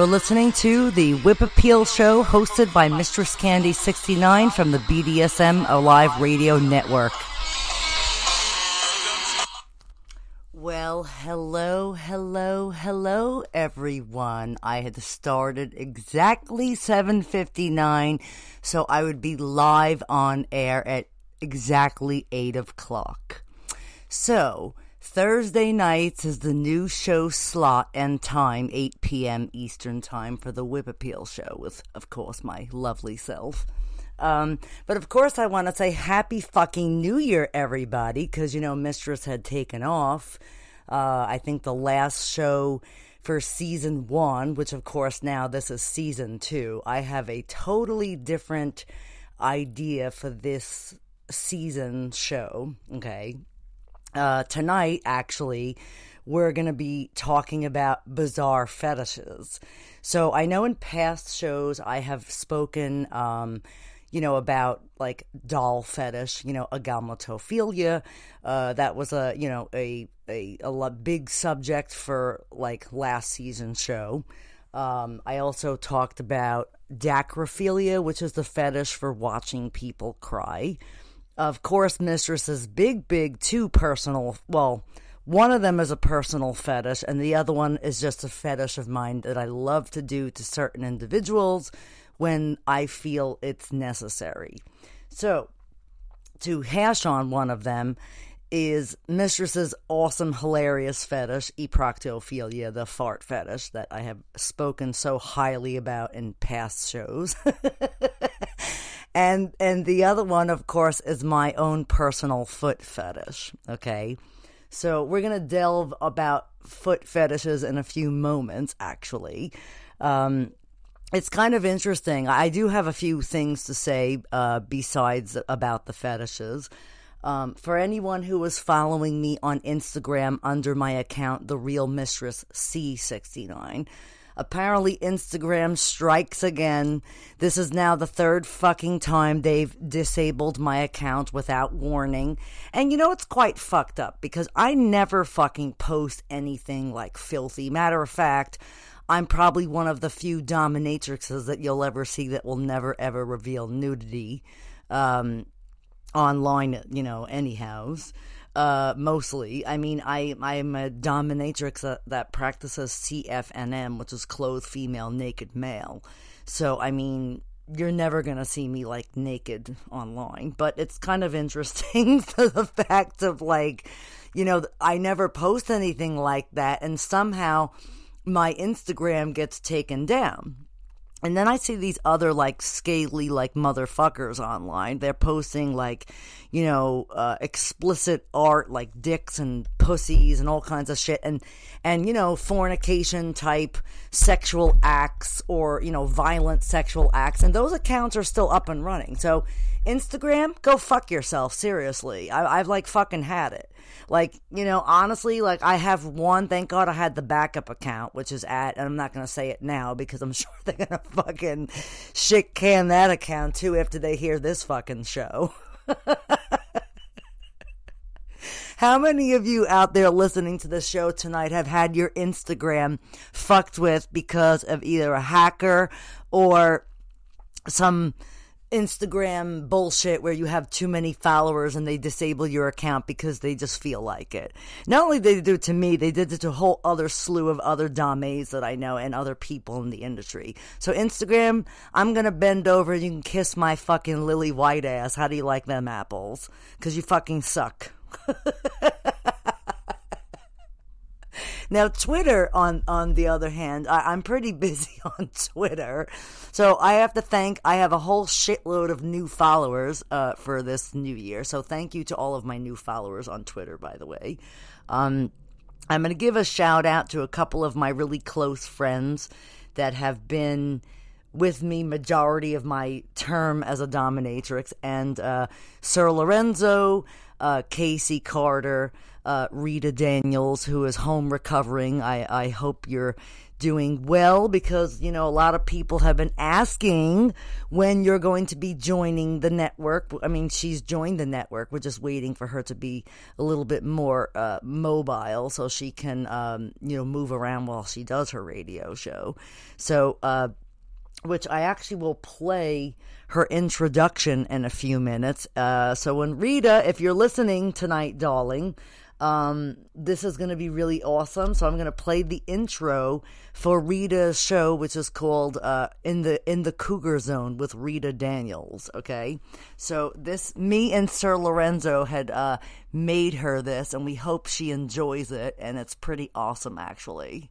You're listening to the Whip Appeal Show hosted by Mistress Candy 69 from the BDSM Alive Radio Network. Well, hello, hello, hello everyone. I had started exactly 7:59 so I would be live on air at exactly 8 o'clock. So, Thursday nights is the new show slot and time, 8 p.m. Eastern Time for the Whip Appeal Show, with, of course, my lovely self. Um, but of course, I want to say happy fucking New Year, everybody, because, you know, Mistress had taken off. Uh, I think the last show for season one, which of course now this is season two, I have a totally different idea for this season show. Okay uh, tonight, actually, we're going to be talking about bizarre fetishes. So I know in past shows I have spoken, um, you know, about like doll fetish, you know, agamatophilia. Uh, that was a, you know, a, a, a big subject for like last season's show. Um, I also talked about dacrophilia, which is the fetish for watching people cry. Of course, Mistress's big, big two personal, well, one of them is a personal fetish, and the other one is just a fetish of mine that I love to do to certain individuals when I feel it's necessary. So, to hash on one of them is Mistress's awesome, hilarious fetish, eproctophilia, the fart fetish that I have spoken so highly about in past shows. and and the other one of course is my own personal foot fetish okay? So we're to delve about foot fetishes in a few moments actually. Um, it's kind of interesting. I do have a few things to say uh, besides about the fetishes. Um, for anyone who was following me on instagram under my account the real mistress c69 Apparently, Instagram strikes again. This is now the third fucking time they've disabled my account without warning. And you know, it's quite fucked up because I never fucking post anything like filthy. Matter of fact, I'm probably one of the few dominatrixes that you'll ever see that will never ever reveal nudity um, online, you know, anyhows uh, mostly. I mean, I I'm a dominatrix that, that practices CFNM, which is clothed female, naked male. So I mean, you're never gonna see me like naked online, but it's kind of interesting the fact of like, you know, I never post anything like that, and somehow my Instagram gets taken down. And then I see these other like scaly like motherfuckers online. They're posting like, you know, uh, explicit art like dicks and pussies and all kinds of shit and and you know, fornication type sexual acts or, you know, violent sexual acts and those accounts are still up and running. So Instagram, go fuck yourself, seriously. I, I've like fucking had it. Like, you know, honestly, like I have one, thank God I had the backup account, which is at, and I'm not going to say it now because I'm sure they're going to fucking shit can that account too after they hear this fucking show. How many of you out there listening to this show tonight have had your Instagram fucked with because of either a hacker or some Instagram bullshit where you have too many followers and they disable your account because they just feel like it. Not only did they do it to me, they did it to a whole other slew of other dames that I know and other people in the industry. So Instagram, I'm gonna bend over and you can kiss my fucking lily white ass. How do you like them apples? Cause you fucking suck. Now, Twitter, on on the other hand, I, am pretty busy on Twitter, so I have to thank. I have a whole shitload of new followers uh, for this new year. So thank you to all of my new followers on Twitter. By the way, um, I'm going to give a shout out to a couple of my really close friends that have been with me majority of my term as a dominatrix and uh, Sir Lorenzo uh, Casey Carter, uh, Rita Daniels, who is home recovering. I, I hope you're doing well because, you know, a lot of people have been asking when you're going to be joining the network. I mean, she's joined the network. We're just waiting for her to be a little bit more uh, mobile so she can, um, you know, move around while she does her radio show. So, uh, which I actually will play her introduction in a few minutes. Uh, so when Rita, if you're listening tonight, darling, um, this is going to be really awesome. So I'm going to play the intro for Rita's show, which is called uh, "In the In the Cougar Zone" with Rita Daniels. Okay, so this me and Sir Lorenzo had uh, made her this, and we hope she enjoys it, and it's pretty awesome, actually.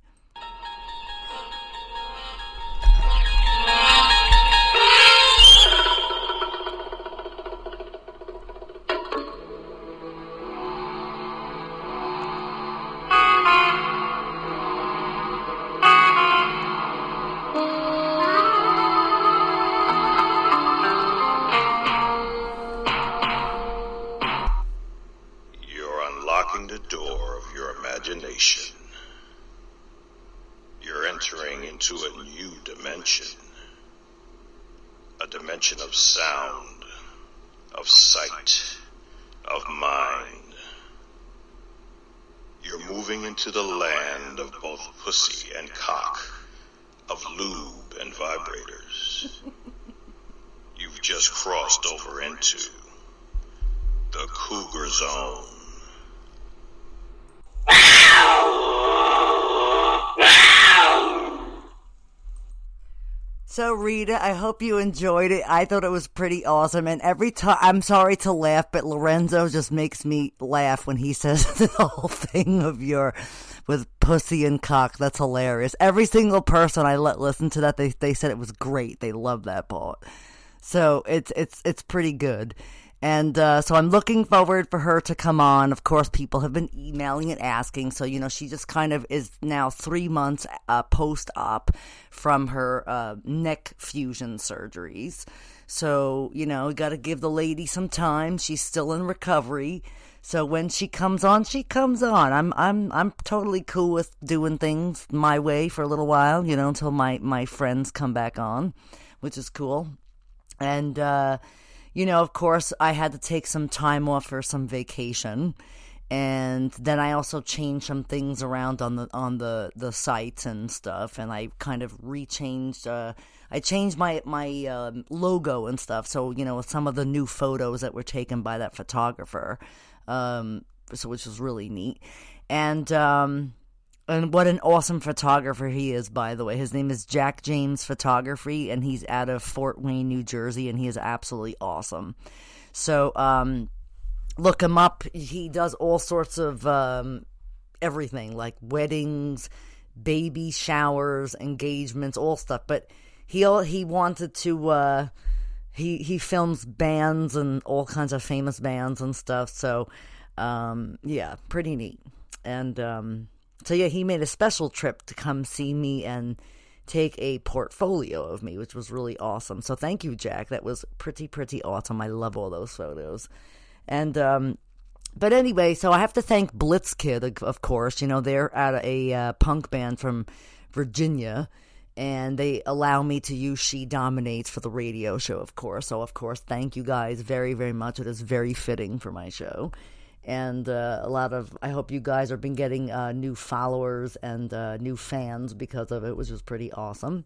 Rita. I hope you enjoyed it. I thought it was pretty awesome. And every time, I'm sorry to laugh, but Lorenzo just makes me laugh when he says the whole thing of your with pussy and cock. That's hilarious. Every single person I let listen to that, they they said it was great. They love that part. So it's it's it's pretty good. And uh, so I'm looking forward for her to come on. Of course, people have been emailing and asking. So, you know, she just kind of is now three months uh, post op from her uh, neck fusion surgeries. So, you know, got to give the lady some time. She's still in recovery. So when she comes on, she comes on. I'm I'm I'm totally cool with doing things my way for a little while, you know, until my my friends come back on, which is cool. And uh you know, of course, I had to take some time off for some vacation. And then I also changed some things around on the on the, the site and stuff, and I kind of rechanged. Uh, I changed my my um, logo and stuff, so you know some of the new photos that were taken by that photographer, um, so which was really neat. And um, and what an awesome photographer he is, by the way. His name is Jack James Photography, and he's out of Fort Wayne, New Jersey, and he is absolutely awesome. So, um, look him up. He does all sorts of um, everything, like weddings, baby showers, engagements, all stuff. But he he wanted to. Uh, he he films bands and all kinds of famous bands and stuff. So, um, yeah, pretty neat. And um, so yeah, he made a special trip to come see me and take a portfolio of me, which was really awesome. So thank you, Jack. That was pretty pretty awesome. I love all those photos. And um but anyway, so I have to thank Blitzkid, of course. You know, they're at a uh, punk band from Virginia, and they allow me to use She Dominates for the radio show, of course. So, of course, thank you guys very, very much. It is very fitting for my show and uh, a lot of i hope you guys have been getting uh, new followers and uh, new fans because of it which was pretty awesome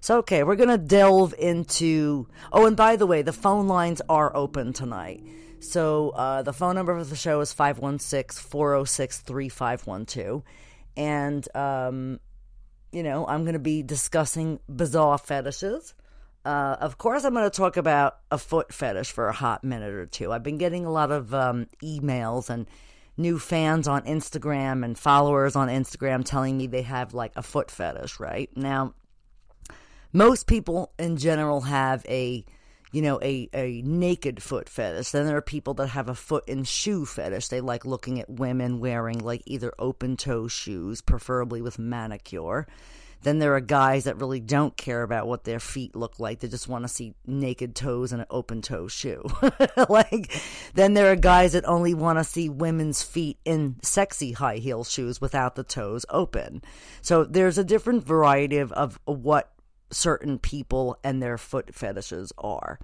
so okay we're gonna delve into oh and by the way the phone lines are open tonight so uh, the phone number for the show is 516-406-3512 and um, you know i'm gonna be discussing bizarre fetishes uh, of course, I'm going to talk about a foot fetish for a hot minute or two. I've been getting a lot of um, emails and new fans on Instagram and followers on Instagram telling me they have like a foot fetish, right? Now, most people in general have a you know a, a naked foot fetish then there are people that have a foot and shoe fetish they like looking at women wearing like either open toe shoes preferably with manicure Then there are guys that really don't care about what their feet look like. They just want to see naked toes and an open toe shoe. like, then there are guys that only want to see women's feet in sexy high heel shoes without the toes open. So there's a different variety of, of what certain people and their foot fetishes are.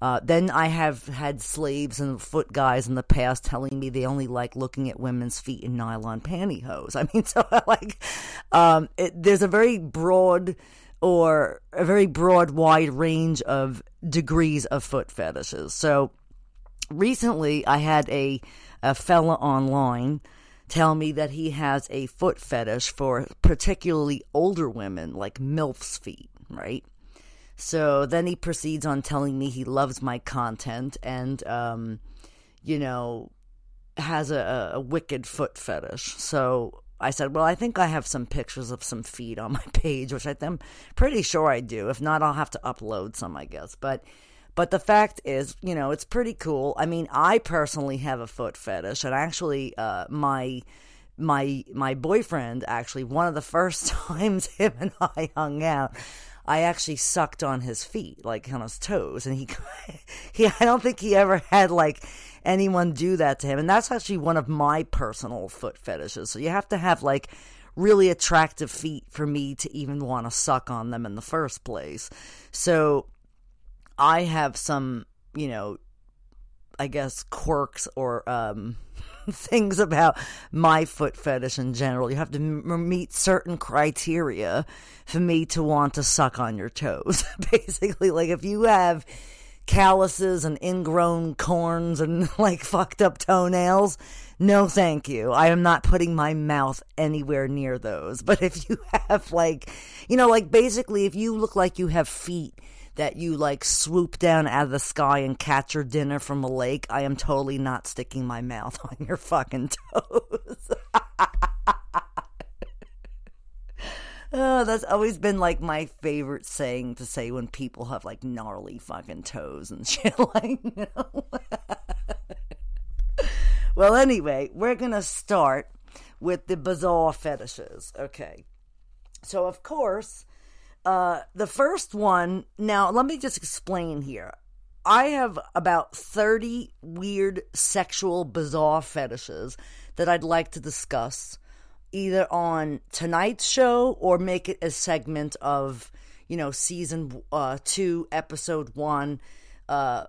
Uh, then I have had slaves and foot guys in the past telling me they only like looking at women's feet in nylon pantyhose. I mean, so like, um, it, there's a very broad or a very broad, wide range of degrees of foot fetishes. So recently, I had a a fella online tell me that he has a foot fetish for particularly older women, like MILF's feet, right? So then he proceeds on telling me he loves my content and, um, you know, has a, a wicked foot fetish. So I said, Well, I think I have some pictures of some feet on my page, which I'm pretty sure I do. If not, I'll have to upload some, I guess. But. But the fact is, you know, it's pretty cool. I mean, I personally have a foot fetish, and actually, uh, my my my boyfriend actually one of the first times him and I hung out I actually sucked on his feet, like on his toes, and he, he, I don't think he ever had like anyone do that to him, and that's actually one of my personal foot fetishes. So you have to have like really attractive feet for me to even want to suck on them in the first place. So I have some, you know, I guess quirks or um things about my foot fetish in general. You have to m- meet certain criteria for me to want to suck on your toes. Basically, like if you have calluses and ingrown corns and like fucked up toenails, no thank you. I am not putting my mouth anywhere near those. But if you have like, you know, like basically if you look like you have feet that you like swoop down out of the sky and catch your dinner from a lake, I am totally not sticking my mouth on your fucking toes. Oh, that's always been like my favorite saying to say when people have like gnarly fucking toes and shit like you know? well, anyway, we're gonna start with the bizarre fetishes. Okay. So of course, uh, the first one, now let me just explain here. I have about 30 weird sexual bizarre fetishes that I'd like to discuss either on tonight's show or make it a segment of, you know, season uh, two, episode one, uh,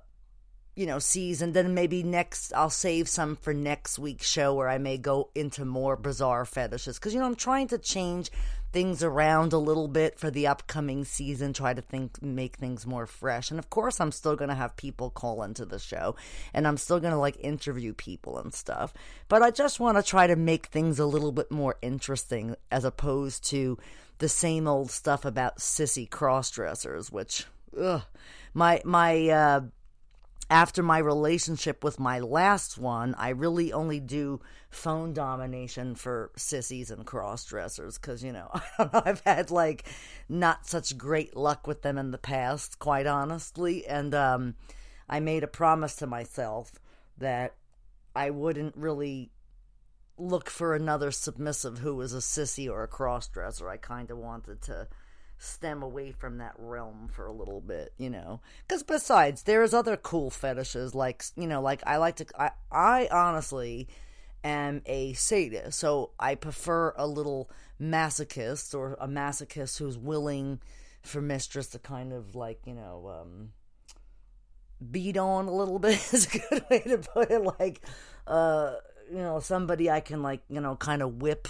you know, season. Then maybe next, I'll save some for next week's show where I may go into more bizarre fetishes. Because, you know, I'm trying to change things around a little bit for the upcoming season, try to think make things more fresh. And of course, I'm still going to have people call into the show and I'm still going to like interview people and stuff. But I just want to try to make things a little bit more interesting as opposed to the same old stuff about sissy cross dressers, which ugh, my my uh after my relationship with my last one, I really only do phone domination for sissies and cross dressers because, you know, I've had like not such great luck with them in the past, quite honestly. And um, I made a promise to myself that I wouldn't really look for another submissive who was a sissy or a cross dresser. I kind of wanted to stem away from that realm for a little bit, you know. Because besides, there's other cool fetishes, like you know, like I like to. I I honestly am a sadist, so I prefer a little masochist or a masochist who's willing for mistress to kind of like you know um, beat on a little bit is a good way to put it. Like, uh, you know, somebody I can like you know kind of whip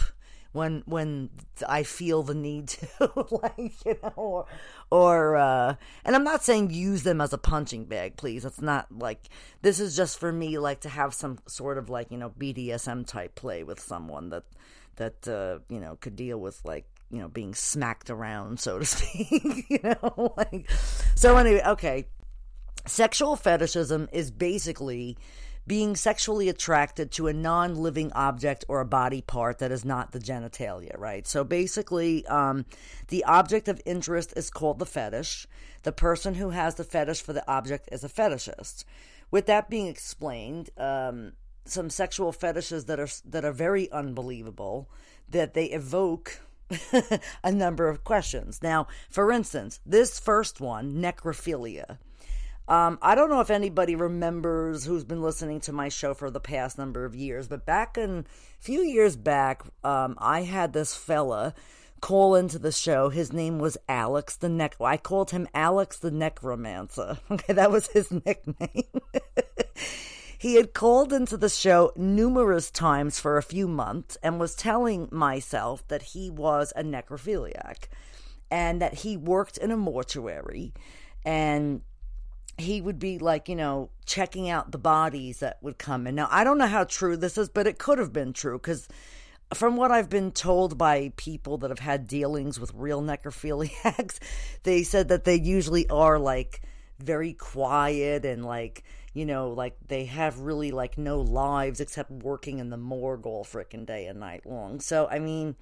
when when I feel the need to, like you know, or, or uh, and I'm not saying use them as a punching bag, please. It's not like this is just for me, like to have some sort of like you know BDSM type play with someone that that uh, you know could deal with like you know being smacked around, so to speak. you know, like so. Anyway, okay. Sexual fetishism is basically being sexually attracted to a non living object or a body part that is not the genitalia, right? So basically, um, the object of interest is called the fetish. The person who has the fetish for the object is a fetishist. With that being explained, um, some sexual fetishes that are that are very unbelievable that they evoke a number of questions. Now, for instance, this first one, necrophilia. Um, I don't know if anybody remembers who's been listening to my show for the past number of years, but back in a few years back, um, I had this fella call into the show. His name was Alex the Neck. I called him Alex the Necromancer. Okay, that was his nickname. he had called into the show numerous times for a few months and was telling myself that he was a necrophiliac and that he worked in a mortuary and he would be like, you know, checking out the bodies that would come in. Now, I don't know how true this is, but it could have been true because from what I've been told by people that have had dealings with real necrophiliacs, they said that they usually are like very quiet and like, you know, like they have really like no lives except working in the morgue all freaking day and night long. So, I mean,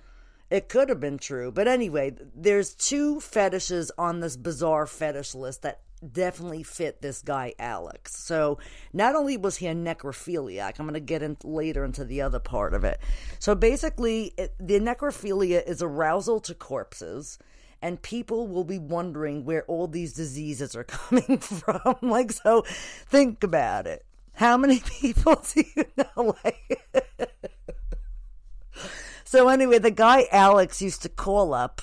it could have been true. But anyway, there's two fetishes on this bizarre fetish list that definitely fit this guy Alex. So not only was he a necrophiliac, I'm going to get in later into the other part of it. So basically, it, the necrophilia is arousal to corpses. And people will be wondering where all these diseases are coming from. like, so think about it. How many people do you know? Like, so anyway, the guy Alex used to call up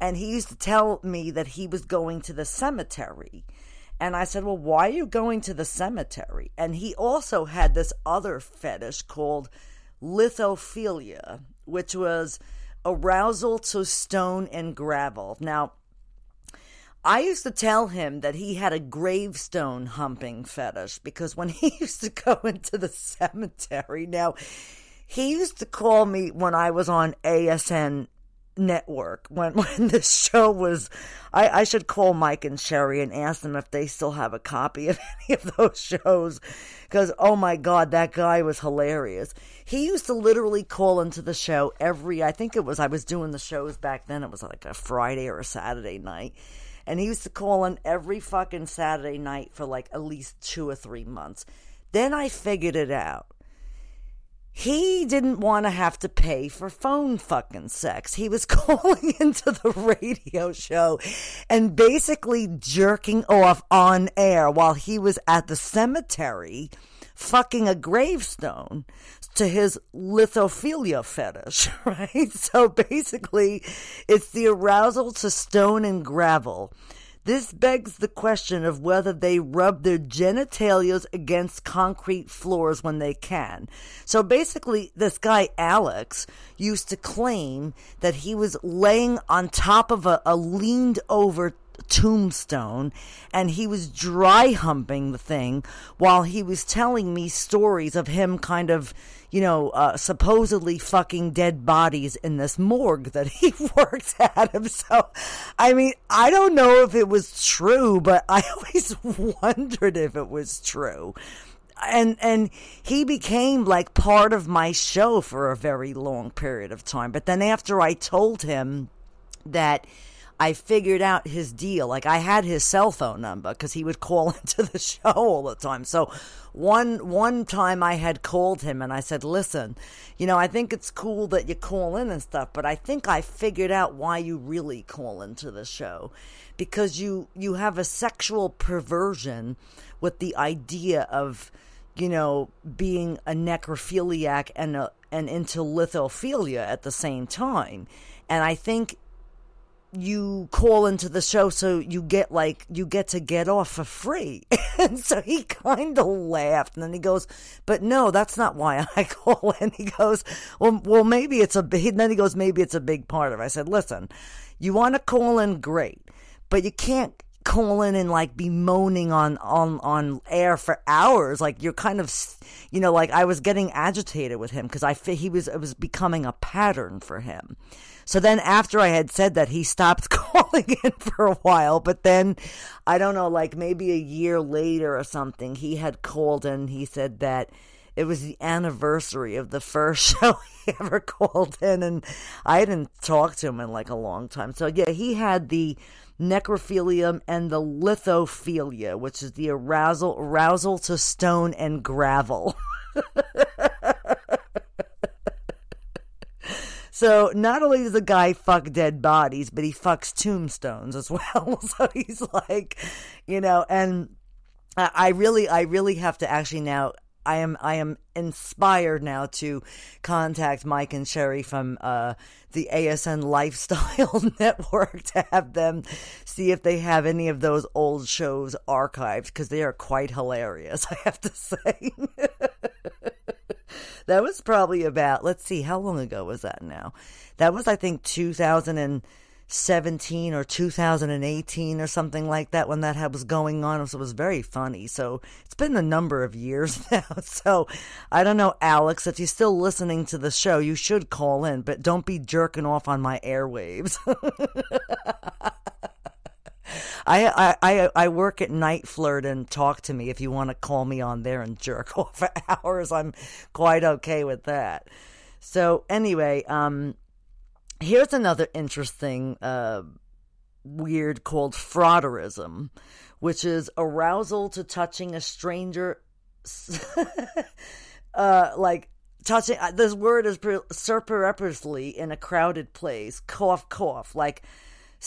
and he used to tell me that he was going to the cemetery and I said, Well, why are you going to the cemetery? And he also had this other fetish called lithophilia, which was arousal to stone and gravel. Now, I used to tell him that he had a gravestone humping fetish because when he used to go into the cemetery, now, he used to call me when I was on ASN network. When when this show was I, I should call Mike and Sherry and ask them if they still have a copy of any of those shows. Because oh my god that guy was hilarious. He used to literally call into the show every I think it was I was doing the shows back then. It was like a Friday or a Saturday night. And he used to call in every fucking Saturday night for like at least two or three months. Then I figured it out he didn't want to have to pay for phone fucking sex. He was calling into the radio show and basically jerking off on air while he was at the cemetery fucking a gravestone to his lithophilia fetish, right? So basically, it's the arousal to stone and gravel this begs the question of whether they rub their genitalia against concrete floors when they can. So basically, this guy, Alex, used to claim that he was laying on top of a, a leaned over tombstone and he was dry humping the thing while he was telling me stories of him kind of you know, uh, supposedly fucking dead bodies in this morgue that he worked at him. So, I mean, I don't know if it was true, but I always wondered if it was true. And and he became like part of my show for a very long period of time. But then after I told him that I figured out his deal. Like I had his cell phone number because he would call into the show all the time. So one one time I had called him and I said, "Listen, you know, I think it's cool that you call in and stuff, but I think I figured out why you really call into the show because you you have a sexual perversion with the idea of, you know, being a necrophiliac and a and into lithophilia at the same time." And I think you call into the show so you get like you get to get off for free. And so he kind of laughed and then he goes but no that's not why i call. And he goes well well maybe it's a big then he goes maybe it's a big part of it. I said listen you want to call in great but you can't call in and like be moaning on on on air for hours. Like you're kind of you know like i was getting agitated with him because i he was it was becoming a pattern for him so then after I had said that, he stopped calling in for a while. But then, I don't know, like maybe a year later or something, he had called and he said that it was the anniversary of the first show he ever called in. And I hadn't talked to him in like a long time. So yeah, he had the necrophilium and the lithophilia, which is the arousal arousal to stone and gravel. So not only does the guy fuck dead bodies, but he fucks tombstones as well. So he's like, you know, and I really, I really have to actually now I am I am inspired now to contact Mike and Sherry from uh, the ASN Lifestyle Network to have them see if they have any of those old shows archived because they are quite hilarious. I have to say. that was probably about let's see how long ago was that now? That was I think 2017 or 2018 or something like that when that was going on. So it was very funny. So it's been a number of years now. So I don't know, Alex, if you're still listening to the show, you should call in, but don't be jerking off on my airwaves. I, I, I work at NiteFlirt and talk to me if you want to call me on there and jerk off for hours. I'm quite okay with that. So anyway, um, Here's another interesting uh, weird called frotteurism, which is arousal to touching a stranger. uh, like touching uh, this word is surreptitiously in a crowded place. Cough, cough. Like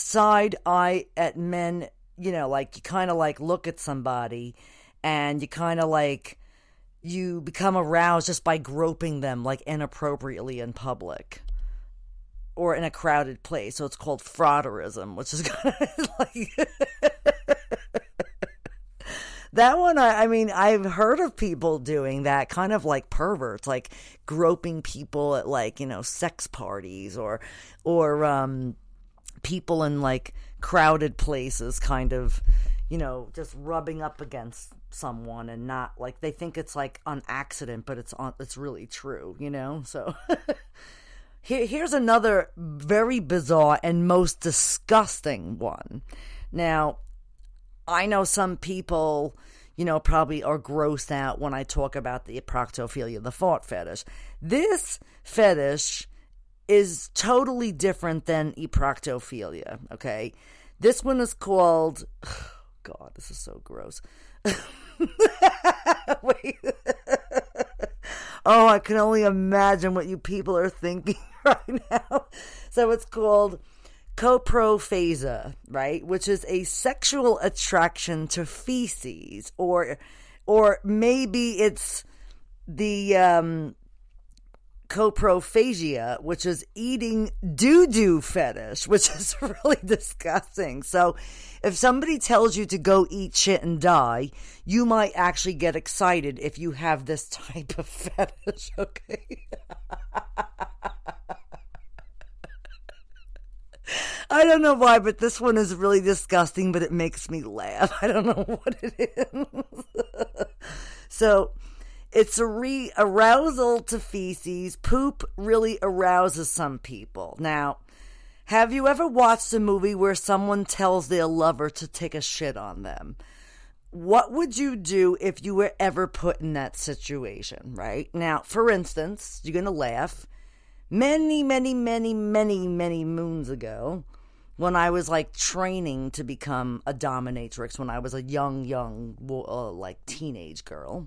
side eye at men. You know, like you kind of like look at somebody, and you kind of like you become aroused just by groping them like inappropriately in public or in a crowded place. So it's called frotteurism, which is kind of like. that one, I, I, mean, I've heard of people doing that, kind of like perverts, like groping people at like you know sex parties or or um, people in like crowded places, kind of you know just rubbing up against someone and not like they think it's like on accident, but it's on it's really true, you know. So. Here, here's another very bizarre and most disgusting one. Now, I know some people, you know, probably are grossed out when I talk about the proctophilia, the fart fetish. This fetish is totally different than eproctophilia, okay? This one is called oh God, this is so gross. Oh, I can only imagine what you people are thinking right now. So it's called coprophagia, right? Which is a sexual attraction to feces, or, or maybe it's the um, coprophagia, which is eating doo doo fetish, which is really disgusting. So, if somebody tells you to go eat shit and die, you might actually get excited if you have this type of fetish, okay? I don't know why, but this one is really disgusting, but it makes me laugh. I don't know what it is. so, it's a re arousal to feces. Poop really arouses some people. Now, have you ever watched a movie where someone tells their lover to take a shit on them? What would you do if you were ever put in that situation, right? Now, for instance, you're going to laugh. Many, many, many, many, many moons ago, when I was like training to become a dominatrix, when I was a young, young, uh, like teenage girl,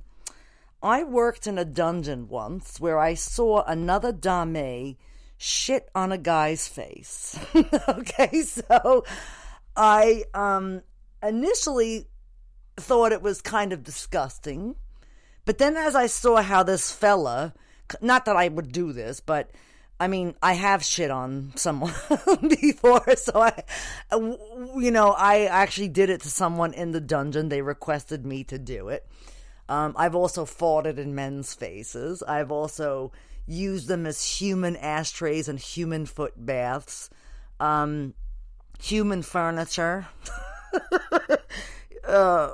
I worked in a dungeon once where I saw another dame shit on a guy's face. okay, so I um initially thought it was kind of disgusting. But then as I saw how this fella, not that I would do this, but I mean, I have shit on someone before, so I, you know, I actually did it to someone in the dungeon. They requested me to do it. Um, I've also fought it in men's faces. I've also used them as human ashtrays and human foot baths, um, human furniture. uh,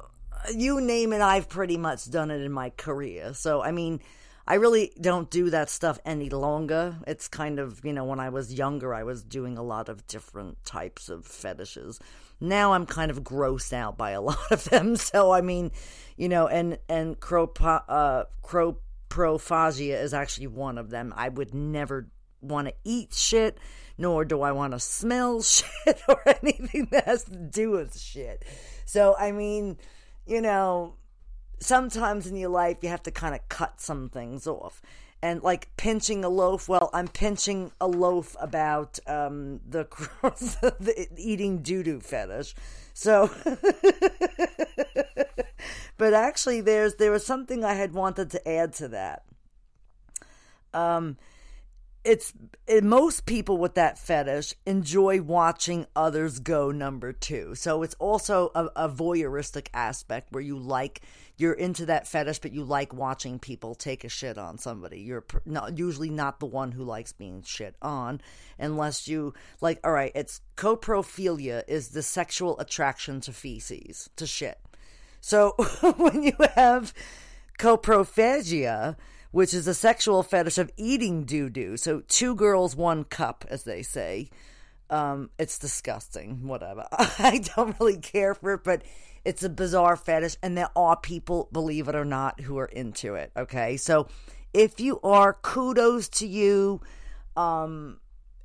you name it, I've pretty much done it in my career. So, I mean, I really don't do that stuff any longer. It's kind of, you know, when I was younger, I was doing a lot of different types of fetishes now I'm kind of grossed out by a lot of them. So I mean, you know, and and cropo, uh, coprophagia is actually one of them. I would never want to eat shit, nor do I want to smell shit or anything that has to do with shit. So I mean, you know, sometimes in your life you have to kind of cut some things off. and like pinching a loaf. Well, I'm pinching a loaf about um, the, the eating doo doo fetish. So, but actually, there's there was something I had wanted to add to that. Um, it's it, most people with that fetish enjoy watching others go number two. So it's also a, a voyeuristic aspect where you like you're into that fetish, but you like watching people take a shit on somebody. You're not usually not the one who likes being shit on, unless you like. All right, it's coprophilia is the sexual attraction to feces to shit. So when you have coprophagia, which is a sexual fetish of eating doo doo, so two girls, one cup, as they say. Um, it's disgusting. Whatever. I don't really care for it, but it's a bizarre fetish, and there are people, believe it or not, who are into it. Okay, so if you are, kudos to you. Um,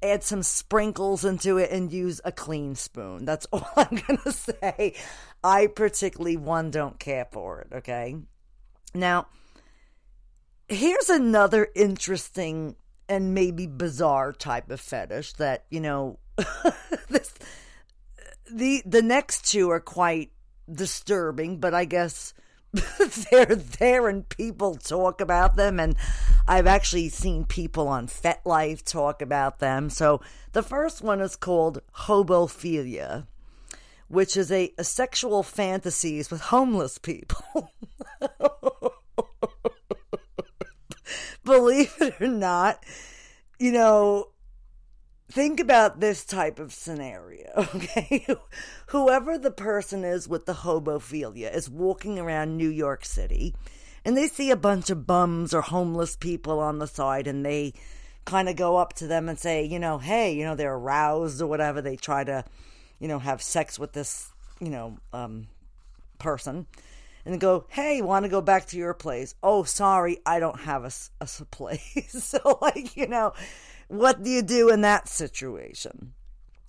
add some sprinkles into it and use a clean spoon. That's all I'm gonna say. I particularly one don't care for it. Okay, now here's another interesting and maybe bizarre type of fetish that you know this the the next two are quite disturbing, but I guess they're there and people talk about them and I've actually seen people on FetLife talk about them. So the first one is called hobophilia, which is a, a sexual fantasies with homeless people. Believe it or not, you know, think about this type of scenario, okay? Whoever the person is with the hobophilia is walking around New York City and they see a bunch of bums or homeless people on the side and they kind of go up to them and say, you know, hey, you know, they're aroused or whatever. They try to, you know, have sex with this, you know, um, person and go, hey, want to go back to your place? Oh, sorry, I don't have a, a place. so, like, you know, what do you do in that situation?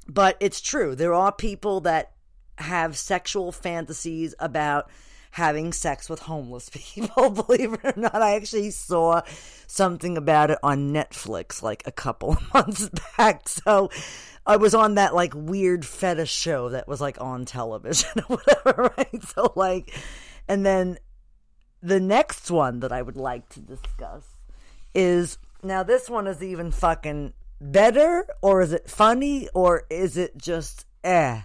But it's true. There are people that have sexual fantasies about having sex with homeless people. Believe it or not, I actually saw something about it on Netflix like a couple of months back. So I was on that like weird fetish show that was like on television or whatever, right? So, like, and then the next one that I would like to discuss is now, this one is even fucking better, or is it funny, or is it just eh?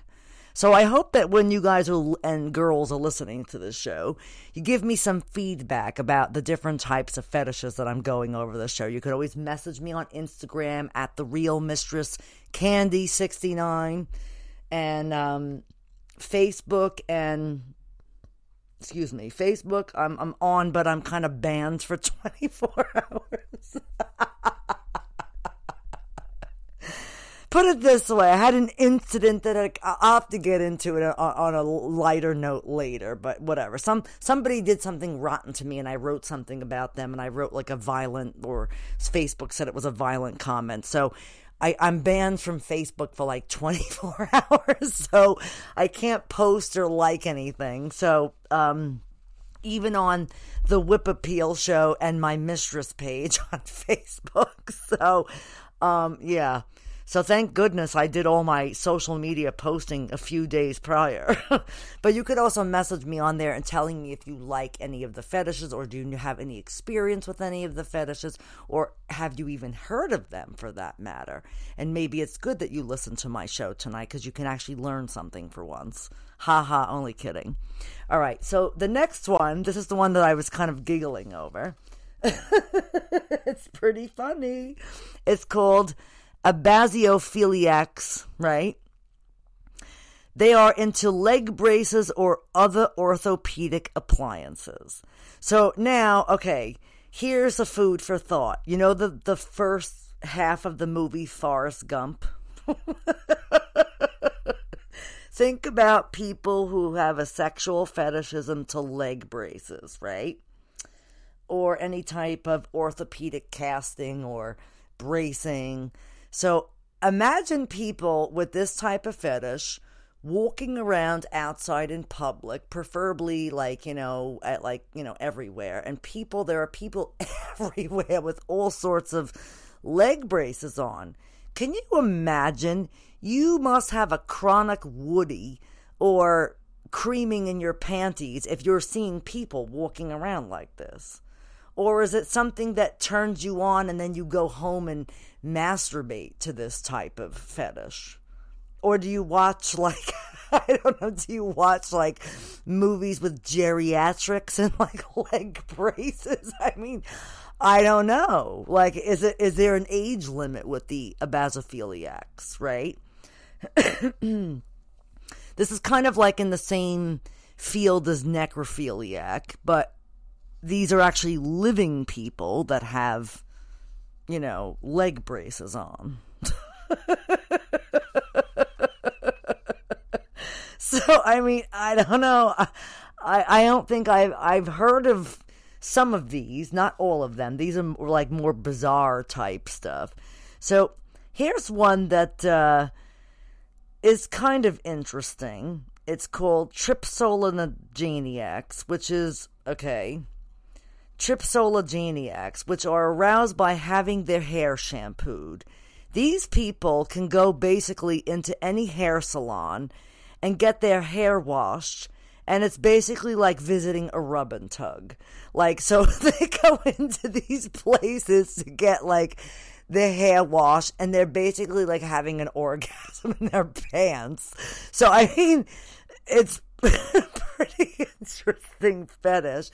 So I hope that when you guys are, and girls are listening to this show, you give me some feedback about the different types of fetishes that I'm going over the show. You could always message me on Instagram at the real mistress candy 69 and um, Facebook and excuse me, Facebook. I'm I'm on, but I'm kind of banned for 24 hours. Put it this way, I had an incident that I, I'll have to get into it on, a lighter note later, but whatever. Some somebody did something rotten to me, and I wrote something about them, and I wrote like a violent, or Facebook said it was a violent comment. So I, I'm banned from Facebook for like 24 hours, so I can't post or like anything. So, um, even on the Whip Appeal show and my mistress page on Facebook. So, um, yeah. So thank goodness I did all my social media posting a few days prior. but you could also message me on there and telling me if you like any of the fetishes or do you have any experience with any of the fetishes or have you even heard of them for that matter. And maybe it's good that you listen to my show tonight because you can actually learn something for once. Ha ha, only kidding. All right, so the next one, this is the one that I was kind of giggling over. it's pretty funny. It's called abasiophiliacs, right? They are into leg braces or other orthopedic appliances. So now, okay, here's a food for thought. You know the the first half of the movie Forrest Gump? Think about people who have a sexual fetishism to leg braces, right? Or any type of orthopedic casting or bracing so imagine people with this type of fetish walking around outside in public, preferably like, you know, at like, you know, everywhere. And people, there are people everywhere with all sorts of leg braces on. Can you imagine? You must have a chronic woody or creaming in your panties if you're seeing people walking around like this. Or is it something that turns you on and then you go home and masturbate to this type of fetish? Or do you watch like I don't know, do you watch like movies with geriatrics and like leg braces? I mean, I don't know. Like is it is there an age limit with the abasiophiliacs, right? this is kind of like in the same field as necrophiliac, but these are actually living people that have, you know, leg braces on. so I mean, I don't know. I I don't think I've I've heard of some of these, not all of them. These are like more bizarre type stuff. So here's one that uh, is kind of interesting. It's called Tripsologeniacs, which is okay. Tripsologeniacs, which are aroused by having their hair shampooed. These people can go basically into any hair salon and get their hair washed and it's basically like visiting a rub and tug. Like, so they go into these places to get like their hair washed, and they're basically like having an orgasm in their pants. So, I mean, it's pretty interesting fetish.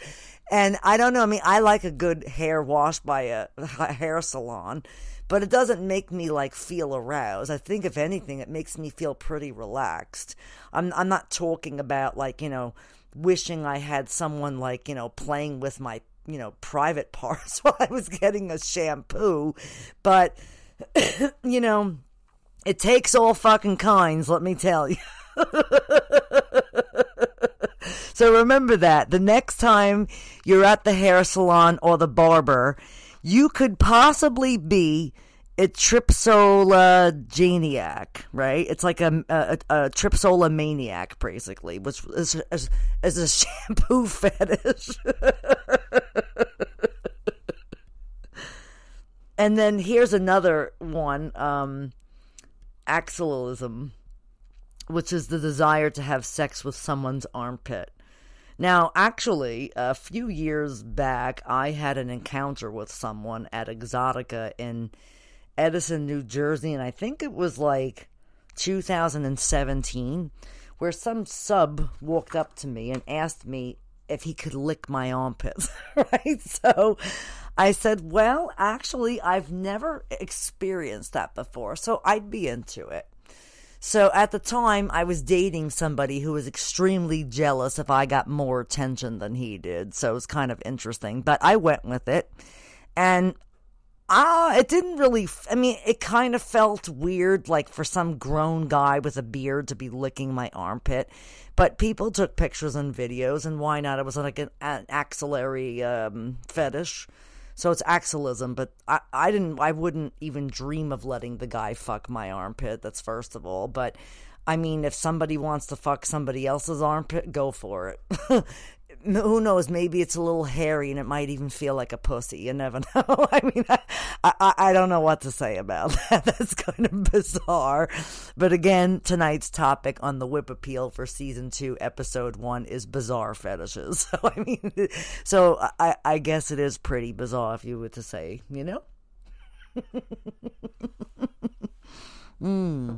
And I don't know. I mean, I like a good hair wash by a, a hair salon but it doesn't make me like feel aroused. I think if anything, it makes me feel pretty relaxed. I'm I'm not talking about like you know wishing I had someone like you know playing with my you know private parts while I was getting a shampoo, but you know it takes all fucking kinds. Let me tell you. so remember that the next time you're at the hair salon or the barber you could possibly be a tripsola tripsologeniac, right? It's like a, a, a tripsola maniac, basically, which is, is, is a shampoo fetish. and then here's another one um, axialism, which is the desire to have sex with someone's armpit. Now, actually, a few years back, I had an encounter with someone at Exotica in Edison, New Jersey, and I think it was like 2017, where some sub walked up to me and asked me if he could lick my armpits, right? So I said, Well, actually, I've never experienced that before, so I'd be into it. So at the time, I was dating somebody who was extremely jealous if I got more attention than he did. So it was kind of interesting, but I went with it. And uh, it didn't really, I mean, it kind of felt weird, like for some grown guy with a beard to be licking my armpit. But people took pictures and videos, and why not? It was like an, an axillary um, fetish. So it's axialism, but I, I didn't I wouldn't even dream of letting the guy fuck my armpit. That's first of all. But I mean, if somebody wants to fuck somebody else's armpit, go for it. who knows? Maybe it's a little hairy and it might even feel like a pussy. You never know. I mean, I, I, I don't know what to say about that. That's kind of bizarre. But again, tonight's topic on the Whip Appeal for season two, episode one, is bizarre fetishes. So I mean, so I, I guess it is pretty bizarre if you were to say, you know. Hmm.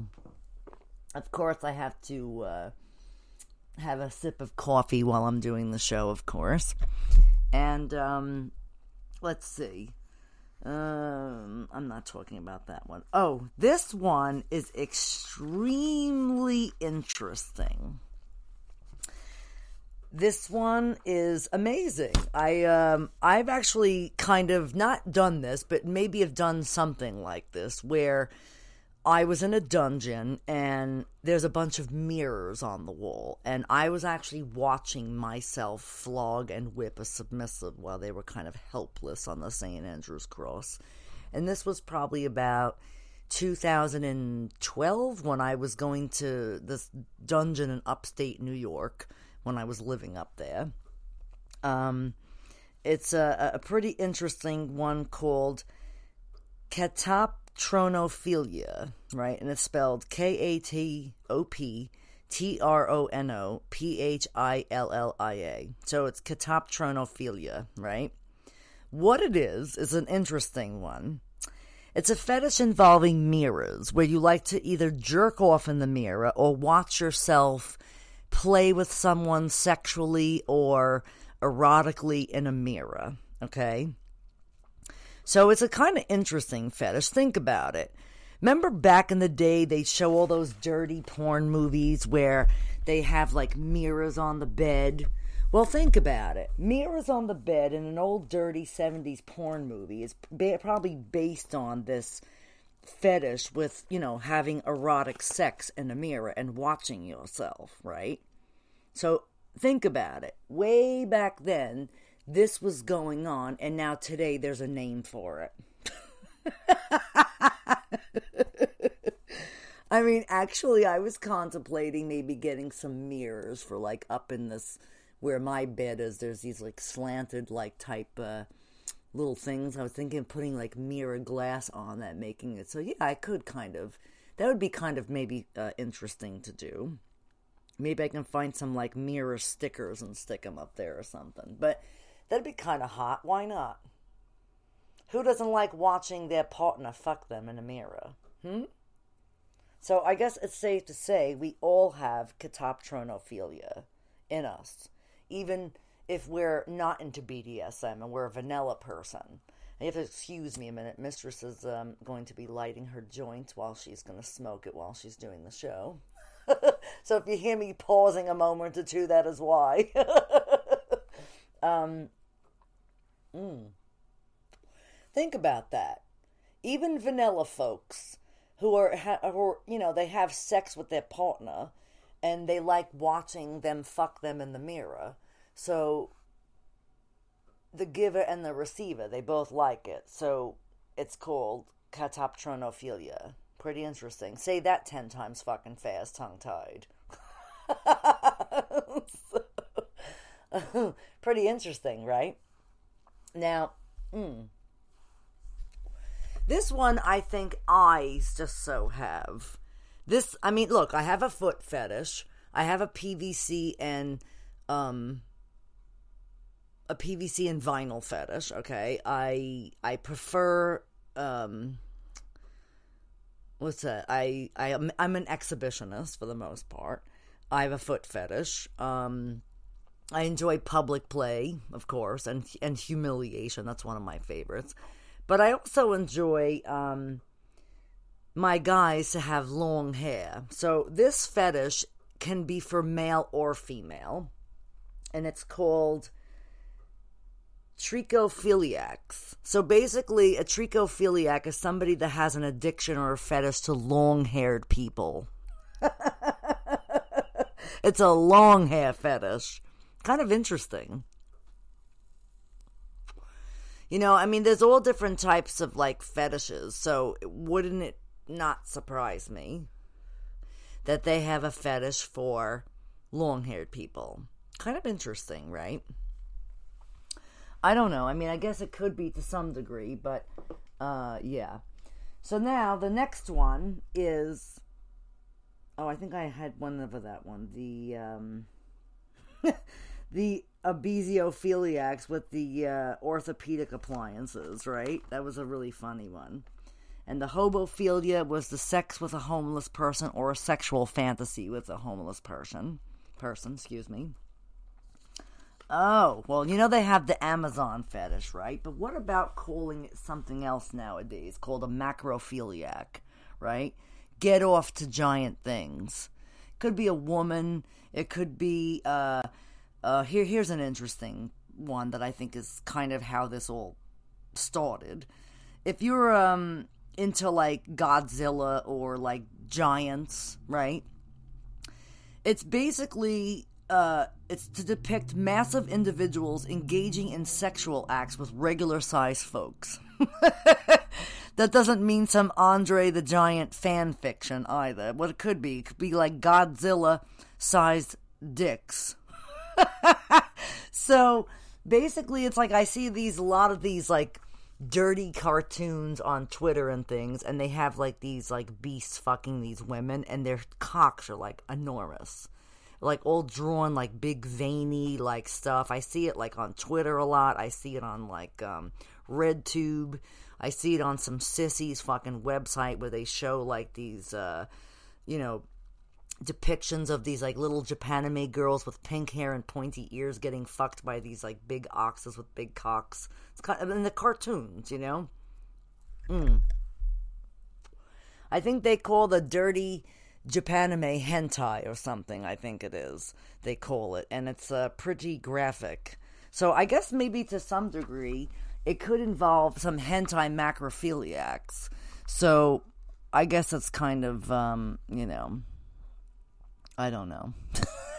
Of course, I have to. Uh, have a sip of coffee while I'm doing the show, of course. And um, let's see. Um, I'm not talking about that one. Oh, this one is extremely interesting. This one is amazing. I um I've actually kind of not done this, but maybe have done something like this where I was in a dungeon and there's a bunch of mirrors on the wall, and I was actually watching myself flog and whip a submissive while they were kind of helpless on the St. Andrew's cross. And this was probably about 2012 when I was going to this dungeon in upstate New York when I was living up there. Um, it's a, a pretty interesting one called Katoptronophilia, right? And it's spelled K A T O P T R O N O P H I L L I A. So it's Katoptronophilia, right? What it is is an interesting one. It's a fetish involving mirrors where you like to either jerk off in the mirror or watch yourself play with someone sexually or erotically in a mirror. Okay? So it's a kind of interesting fetish. Think about it. Remember back in the day, they show all those dirty porn movies where they have like mirrors on the bed well, think about it. Mirrors on the bed in an old dirty 70s porn movie is probably based on this fetish with, you know, having erotic sex in a mirror and watching yourself, right? So think about it. Way back then, this was going on, and now today there's a name for it. I mean, actually, I was contemplating maybe getting some mirrors for like up in this where my bed is, there's these like slanted like type uh, little things. I was thinking of putting like mirror glass on that, making it so yeah, I could kind of. That would be kind of maybe uh, interesting to do. Maybe I can find some like mirror stickers and stick them up there or something. But that'd be kind of hot. Why not? Who doesn't like watching their partner fuck them in a mirror? Hmm? So I guess it's safe to say we all have katoptronophilia in us even if we're not into BDSM and we're a vanilla person. And you have to excuse me a minute. Mistress is um, going to be lighting her joint while she's going to smoke it while she's doing the show. so if you hear me pausing a moment or two, that is why. um, mm. Think about that. Even vanilla folks who are, who are, you know, they have sex with their partner and they like watching them fuck them in the mirror. So the giver and the receiver, they both like it. So it's called katoptronophilia. Pretty interesting. Say that 10 times fucking fast, tongue tied. pretty interesting, right? Now, mm, this one I think I just so have. This, I mean, look, I have a foot fetish. I have a PVC and um a PVC and vinyl fetish. Okay, I I prefer um what's that? I I am I'm an exhibitionist for the most part. I have a foot fetish. Um, I enjoy public play, of course, and and humiliation. That's one of my favorites. But I also enjoy um my guys to have long hair. So this fetish can be for male or female, and it's called trichophiliacs. So basically, a trichophiliac is somebody that has an addiction or a fetish to long haired people. it's a long hair fetish. Kind of interesting. You know, I mean, there's all different types of like fetishes, so wouldn't it not surprise me that they have a fetish for long haired people. Kind of interesting, right? I don't know. I mean, I guess it could be to some degree, but uh, yeah. So now the next one is. Oh, I think I had one of that one. The um, the abasiophiliacs with the uh, orthopedic appliances, right? That was a really funny one and the hobophilia was the sex with a homeless person or a sexual fantasy with a homeless person. Person, excuse me. Oh, well, you know they have the Amazon fetish, right? But what about calling it something else nowadays called a macrophiliac, right? Get off to giant things. Could be a woman, it could be uh uh here here's an interesting one that I think is kind of how this all started. If you're um into like Godzilla or like giants, right? It's basically uh, it's to depict massive individuals engaging in sexual acts with regular sized folks. that doesn't mean some Andre the Giant fan fiction either. What it could be, it could be like Godzilla sized dicks. so basically, it's like I see these, a lot of these like dirty cartoons on Twitter and things, and they have like these like beasts fucking these women, and their cocks are like enormous. Like all drawn like big veiny like stuff. I see it like on Twitter a lot. I see it on like um RedTube. I see it on some sissy's fucking website where they show like these uh you know depictions of these like little Japanime girls with pink hair and pointy ears getting fucked by these like big oxes with big cocks. It's kind of in the cartoons, you know. Mm. I think they call the dirty Japanime hentai or something. I think it is they call it, and it's uh, pretty graphic. So I guess maybe to some degree it could involve some hentai macrophiliacs. So I guess it's kind of um, you know I don't know.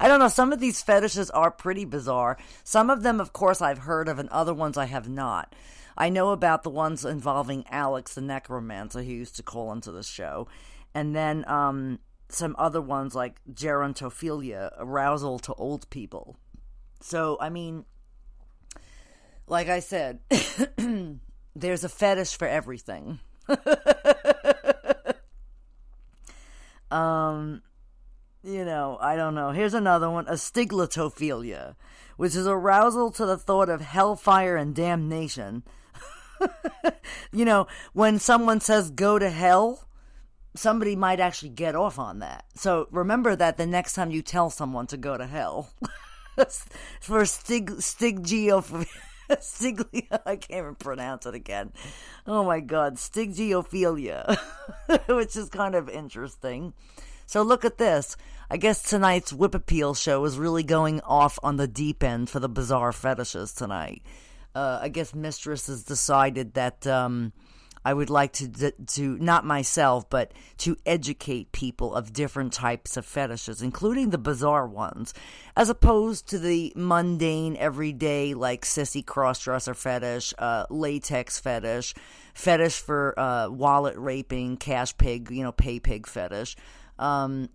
I don't know. Some of these fetishes are pretty bizarre. Some of them, of course, I've heard of, and other ones I have not. I know about the ones involving Alex the necromancer who used to call into the show, and then um, some other ones like gerontophilia, arousal to old people. So, I mean, like I said, there's a fetish for everything. um, you know, I don't know. Here's another one: astigmatophilia, which is arousal to the thought of hellfire and damnation. you know, when someone says "go to hell," somebody might actually get off on that. So remember that the next time you tell someone to go to hell. For stig stigio stiglia I can't even pronounce it again. Oh my god, stygiophilia, which is kind of interesting. So look at this. I guess tonight's Whip Appeal show is really going off on the deep end for the bizarre fetishes tonight. Uh, I guess Mistress has decided that um, I would like to to not myself, but to educate people of different types of fetishes, including the bizarre ones, as opposed to the mundane, everyday like sissy crossdresser fetish, uh, latex fetish, fetish for uh, wallet raping, cash pig, you know, pay pig fetish. Um,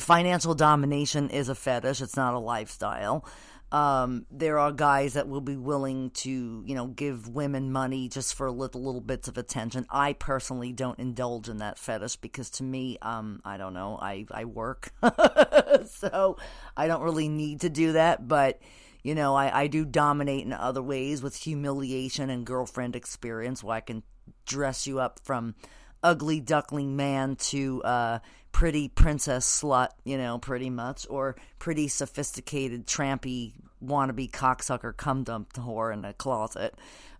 financial domination is a fetish, it's not a lifestyle. Um, there are guys that will be willing to, you know, give women money just for little little bits of attention. I personally don't indulge in that fetish because to me, um, I don't know, I I work, so I don't really need to do that. But you know, I I do dominate in other ways with humiliation and girlfriend experience, where I can dress you up from ugly duckling man to uh pretty princess slut, you know, pretty much, or pretty sophisticated, trampy, wannabe cocksucker cum dump whore in a closet.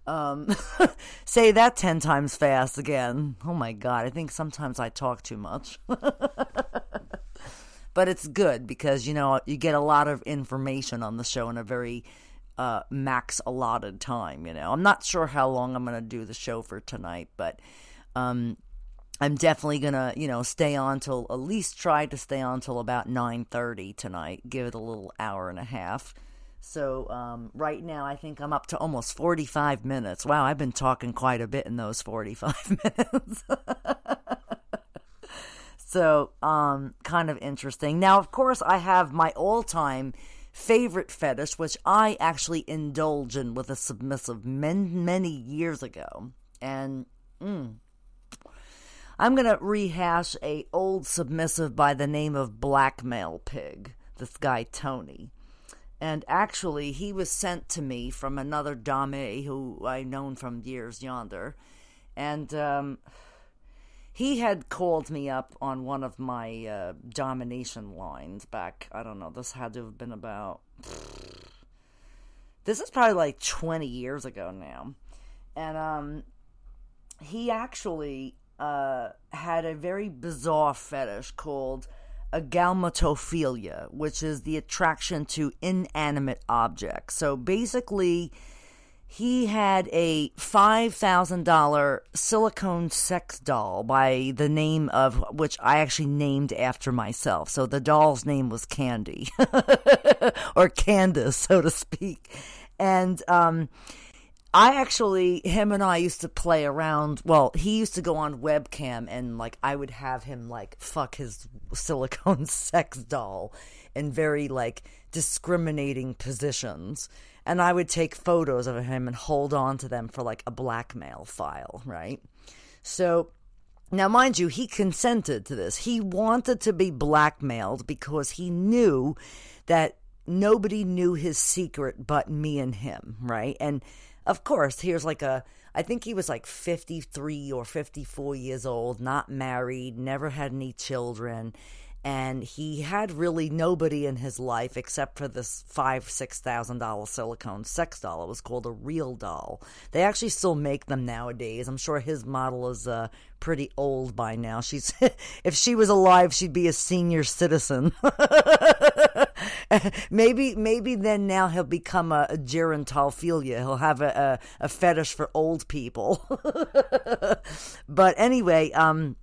Um, say that 10 times fast again. Oh my God, I think sometimes I talk too much. but it's good because, you know, you get a lot of information on the show in a very uh, max allotted time, you know. I'm not sure how long I'm going to do the show for tonight, but um, I'm definitely gonna, you know, stay on till at least try to stay on till about nine thirty tonight. Give it a little hour and a half. So um, right now, I think I'm up to almost forty five minutes. Wow, I've been talking quite a bit in those forty five minutes. so um, kind of interesting. Now, of course, I have my all time favorite fetish, which I actually indulged in with a submissive many many years ago, and. Mm, I'm going to rehash a old submissive by the name of Blackmail Pig, this guy Tony. And actually, he was sent to me from another dame who I known from years yonder. And um, he had called me up on one of my uh, domination lines back. I don't know. This had to have been about. This is probably like 20 years ago now. And um, he actually uh, had a very bizarre fetish called agalmatophilia, which is the attraction to inanimate objects. So basically, he had a $5,000 silicone sex doll by the name of which I actually named after myself. So the doll's name was Candy, or Candace, so to speak. And um, I actually, him and I used to play around. Well, he used to go on webcam and like I would have him like fuck his silicone sex doll in very like discriminating positions. And I would take photos of him and hold on to them for like a blackmail file, right? So now, mind you, he consented to this. He wanted to be blackmailed because he knew that nobody knew his secret but me and him, right? And of course, here's like a I think he was like 53 or 54 years old, not married, never had any children, and he had really nobody in his life except for this five six thousand dollar silicone sex doll. It was called a real doll. They actually still make them nowadays. I'm sure his model is uh, pretty old by now. She's if she was alive, she'd be a senior citizen. maybe maybe then now he'll become a, a gerontophilia. He'll have a, a, a fetish for old people. but anyway, um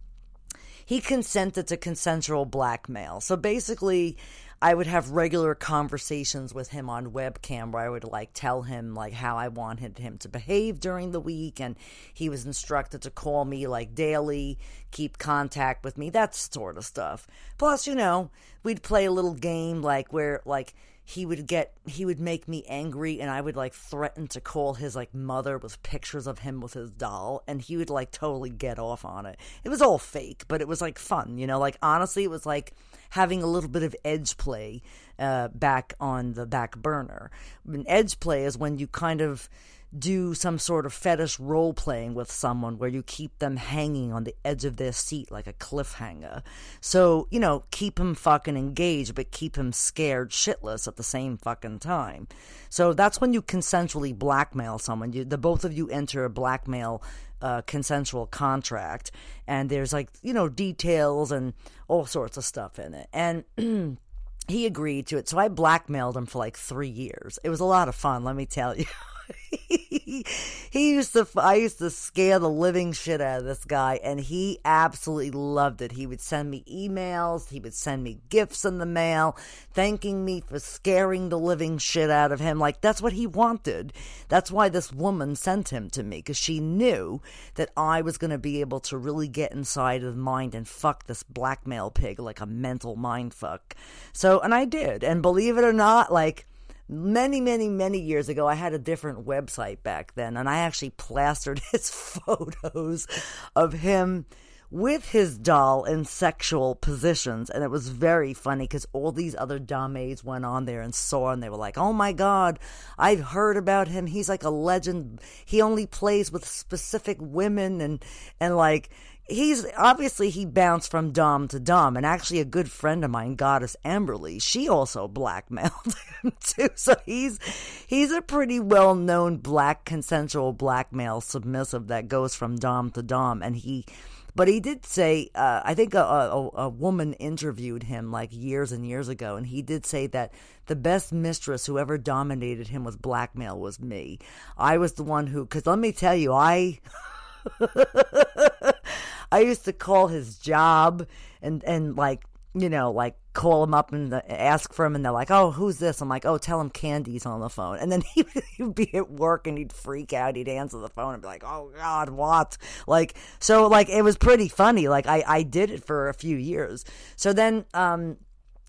he consented to consensual blackmail. So basically, I would have regular conversations with him on webcam where I would like tell him like how I wanted him to behave during the week and he was instructed to call me like daily, keep contact with me, that sort of stuff. Plus, you know, we'd play a little game like where like he would get he would make me angry and I would like threaten to call his like mother with pictures of him with his doll and he would like totally get off on it. It was all fake, but it was like fun, you know, like honestly it was like having a little bit of edge play uh, back on the back burner. An edge play is when you kind of do some sort of fetish role playing with someone where you keep them hanging on the edge of their seat like a cliffhanger. So, you know, keep him fucking engaged, but keep him scared shitless at the same fucking time. So that's when you consensually blackmail someone. You, the both of you enter a blackmail uh, consensual contract, and there's like, you know, details and all sorts of stuff in it. And he agreed to it. So I blackmailed him for like three years. It was a lot of fun, let me tell you. he used to I used to scare the living shit out of this guy and he absolutely loved it. He would send me emails, he would send me gifts in the mail thanking me for scaring the living shit out of him. Like that's what he wanted. That's why this woman sent him to me cuz she knew that I was going to be able to really get inside of his mind and fuck this blackmail pig like a mental mind fuck. So and I did. And believe it or not, like many, many, many years ago, I had a different website back then, and I actually plastered his photos of him with his doll in sexual positions. And it was very funny because all these other dames went on there and saw, and they were like, oh my God, I've heard about him. He's like a legend. He only plays with specific women and, and like, he's obviously he bounced from dom to dom and actually a good friend of mine goddess amberly she also blackmailed him too. So he's he's a pretty well known black consensual blackmail submissive that goes from dom to dom and he but he did say uh, i think a, a, a woman interviewed him like years and years ago and he did say that the best mistress who ever dominated him with blackmail was me. I was the one who because let me tell you i I used to call his job and and like you know like call him up and ask for him and they're like oh who's this? I'm like oh tell him candy's on the phone. And then he, would be at work and he'd freak out. He'd answer the phone and be like oh god what? Like so like it was pretty funny. Like i i did it for a few years. So then um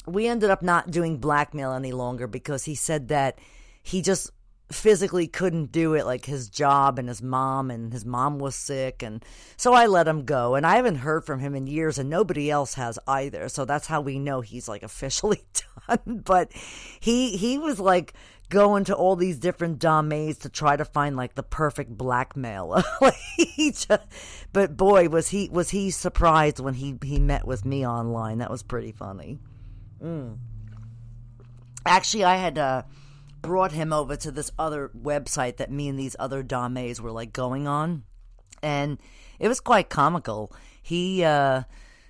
we ended up not doing blackmail any longer because he said that he just physically couldn't do it like his job and his mom and his mom was sick and so I let him go and I haven't heard from him in years and nobody else has either so that's how we know he's like officially done. But he he was like going to all these different dames to try to find like the perfect blackmailer just, but boy was he was he surprised when he he met with me online. That was pretty funny. Mm. actually I had uh brought him over to this other website that me and these other dames were like going on, and it was quite comical. He uh,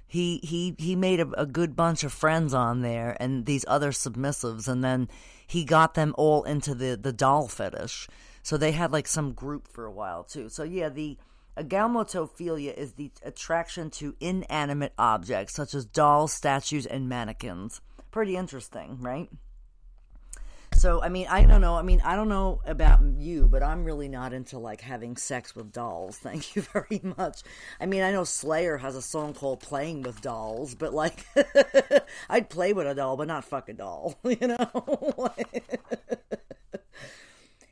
he he he made a, a good bunch of friends on there, and these other submissives, and then he got them all into the the doll fetish. So they had like some group for a while too. So yeah, the agalmatophilia is the attraction to inanimate objects such as dolls, statues, and mannequins. Pretty interesting, right? So I mean, I don't know. I mean, I don't know about you, but I'm really not into like having sex with dolls. Thank you very much. I mean, I know Slayer has a song called "Playing with Dolls," but like, I'd play with a doll, but not fuck a doll. You know.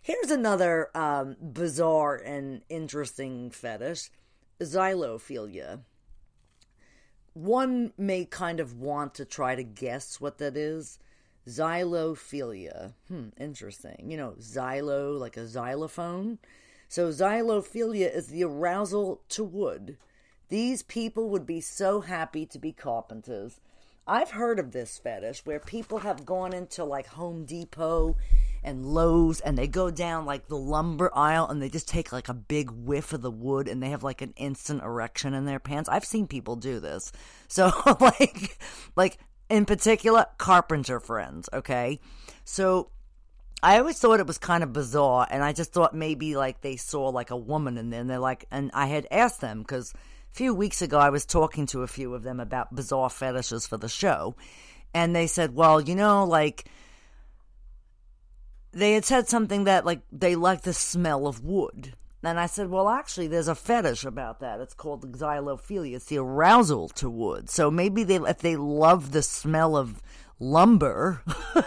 Here's another um, bizarre and interesting fetish: xylophilia. One may kind of want to try to guess what that is Xylophilia. Hmm, interesting. You know, xylo, like a xylophone. So, xylophilia is the arousal to wood. These people would be so happy to be carpenters. I've heard of this fetish where people have gone into like Home Depot and Lowe's and they go down like the lumber aisle and they just take like a big whiff of the wood and they have like an instant erection in their pants. I've seen people do this. So like like in particular, carpenter friends, okay? So I always thought it was kind of bizarre, and I just thought maybe like they saw like a woman in there, and they're like, and I had asked them because a few weeks ago I was talking to a few of them about bizarre fetishes for the show, and they said, well, you know, like they had said something that like they like the smell of wood. And I said, well, actually, there's a fetish about that. It's called xylophilia. It's the arousal to wood. So maybe they, if they love the smell of lumber,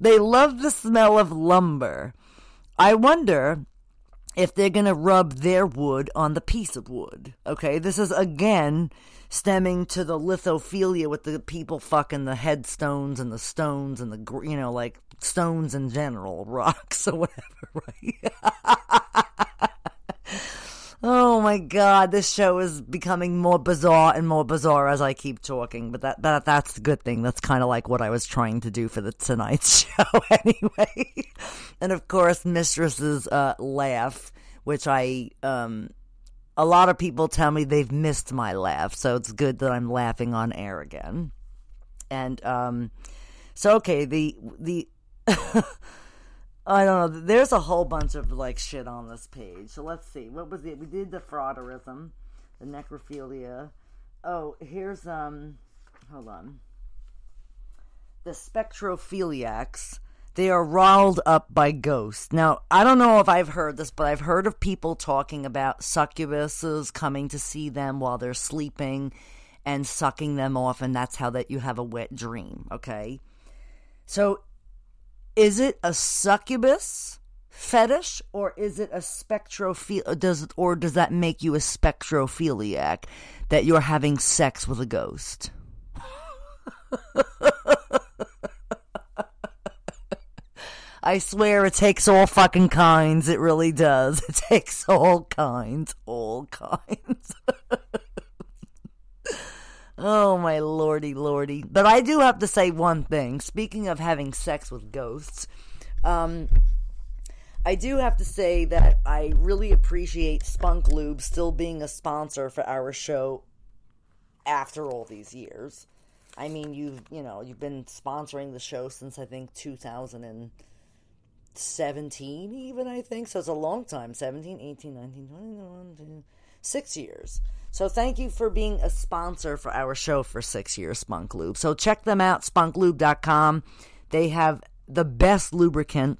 they love the smell of lumber. I wonder if they're going to rub their wood on the piece of wood. Okay, this is again stemming to the lithophilia with the people fucking the headstones and the stones and the you know like stones in general, rocks or whatever, right? oh my god, this show is becoming more bizarre and more bizarre as I keep talking, but that, that that's the good thing. That's kind of like what I was trying to do for the tonight's show anyway. and of course, Mistress's uh, laugh, which I um a lot of people tell me they've missed my laugh, so it's good that I'm laughing on air again. And um so okay, the the I don't know. There's a whole bunch of like shit on this page. So let's see. What was it? We did the frotteurism, the necrophilia. Oh, here's um hold on. The spectrophiliacs. They are riled up by ghosts. Now, I don't know if I've heard this, but I've heard of people talking about succubuses coming to see them while they're sleeping and sucking them off, and that's how that you have a wet dream, okay? So is it a succubus fetish or is it a spectrophil does or does that make you a spectrophiliac that you're having sex with a ghost? I swear it takes all fucking kinds. It really does. It takes all kinds. All kinds. Oh my lordy lordy. But I do have to say one thing. Speaking of having sex with ghosts, um, I do have to say that I really appreciate Spunk Lube still being a sponsor for our show after all these years. I mean, you've, you know, you've been sponsoring the show since I think 2017 even, I think. So it's a long time. 17, 18, 19, 20, 21, 6 years. So thank you for being a sponsor for our show for six years, Spunk Lube. So check them out, spunklube.com. They have the best lubricant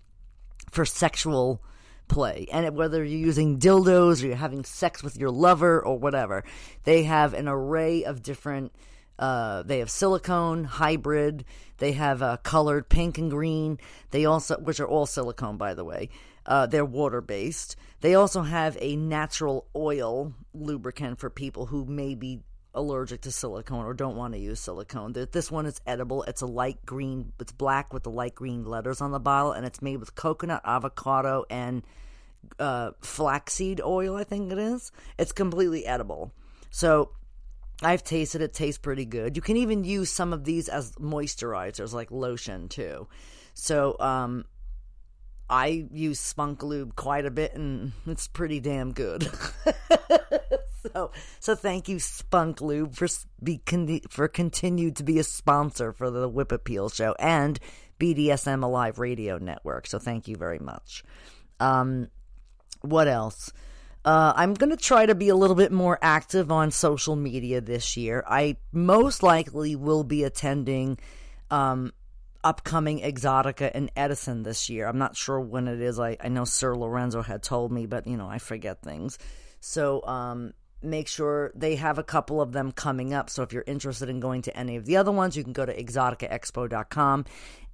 for sexual play. And whether you're using dildos or you're having sex with your lover or whatever, they have an array of different. Uh, they have silicone, hybrid. They have uh, colored pink and green. They also, which are all silicone, by the way. Uh, they're water based. They also have a natural oil lubricant for people who may be allergic to silicone or don't want to use silicone. This one is edible. It's a light green, it's black with the light green letters on the bottle, and it's made with coconut, avocado, and uh, flaxseed oil, I think it is. It's completely edible. So I've tasted it, tastes pretty good. You can even use some of these as moisturizers, like lotion, too. So, um, I use Spunk Lube quite a bit, and it's pretty damn good. so, so thank you, Spunk Lube, for be for continued to be a sponsor for the Whip Appeal show and BDSM Alive Radio Network. So, thank you very much. Um, what else? Uh, I'm going to try to be a little bit more active on social media this year. I most likely will be attending um, upcoming Exotica in Edison this year. I'm not sure when it is. I, I know Sir Lorenzo had told me, but you know, I forget things. So um, make sure they have a couple of them coming up. So if you're interested in going to any of the other ones, you can go to exoticaexpo.com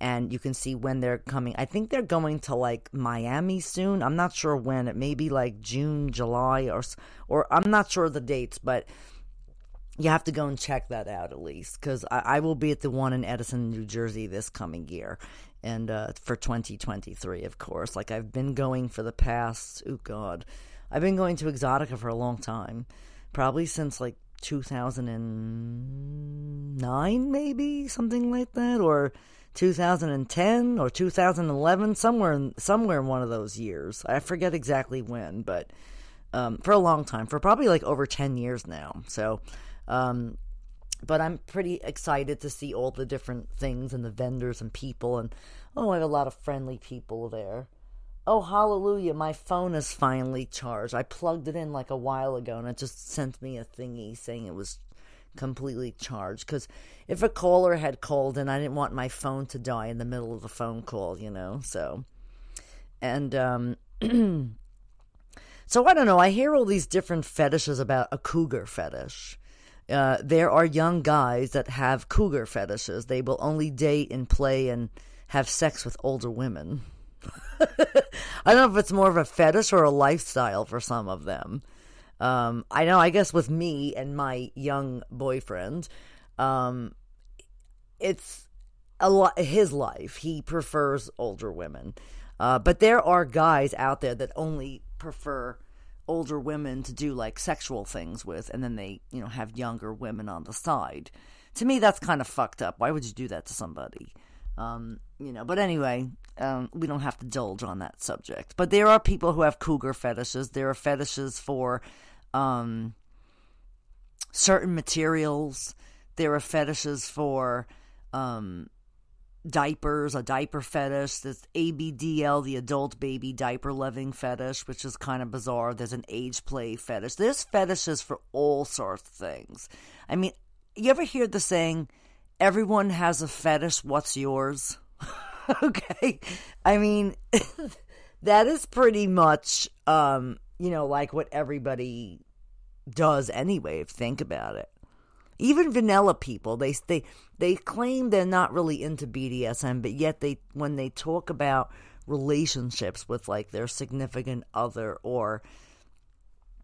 and you can see when they're coming. I think they're going to like Miami soon. I'm not sure when. It may be like June, July, or or I'm not sure the dates, but you have to go and check that out at least because I, I, will be at the one in Edison, New Jersey this coming year, and uh, for 2023, of course. Like I've been going for the past, oh god, I've been going to Exotica for a long time, probably since like 2009, maybe something like that, or 2010 or 2011, somewhere in, somewhere in one of those years. I forget exactly when, but um, for a long time, for probably like over 10 years now. So um, but I'm pretty excited to see all the different things and the vendors and people. And oh, I have a lot of friendly people there. Oh, hallelujah, my phone is finally charged. I plugged it in like a while ago and it just sent me a thingy saying it was completely charged. Because if a caller had called and I didn't want my phone to die in the middle of the phone call, you know, so. And, um, so I don't know. I hear all these different fetishes about a cougar fetish uh, there are young guys that have cougar fetishes. They will only date and play and have sex with older women. I don't know if it's more of a fetish or a lifestyle for some of them. Um, I know, I guess with me and my young boyfriend, um, it's a lot his life. He prefers older women. Uh, but there are guys out there that only prefer older women to do like sexual things with, and then they, you know, have younger women on the side. To me, that's kind of fucked up. Why would you do that to somebody? Um, you know, but anyway, um, we don't have to indulge on that subject. But there are people who have cougar fetishes. There are fetishes for um, certain materials. There are fetishes for um, diapers, a diaper fetish. There's ABDL, the adult baby diaper loving fetish, which is kind of bizarre. There's an age play fetish. There's fetishes for all sorts of things. I mean, you ever hear the saying, everyone has a fetish, what's yours? okay. I mean, that is pretty much, um, you know, like what everybody does anyway, if think about it. Even vanilla people, they they they claim they're not really into BDSM, but yet they when they talk about relationships with like their significant other or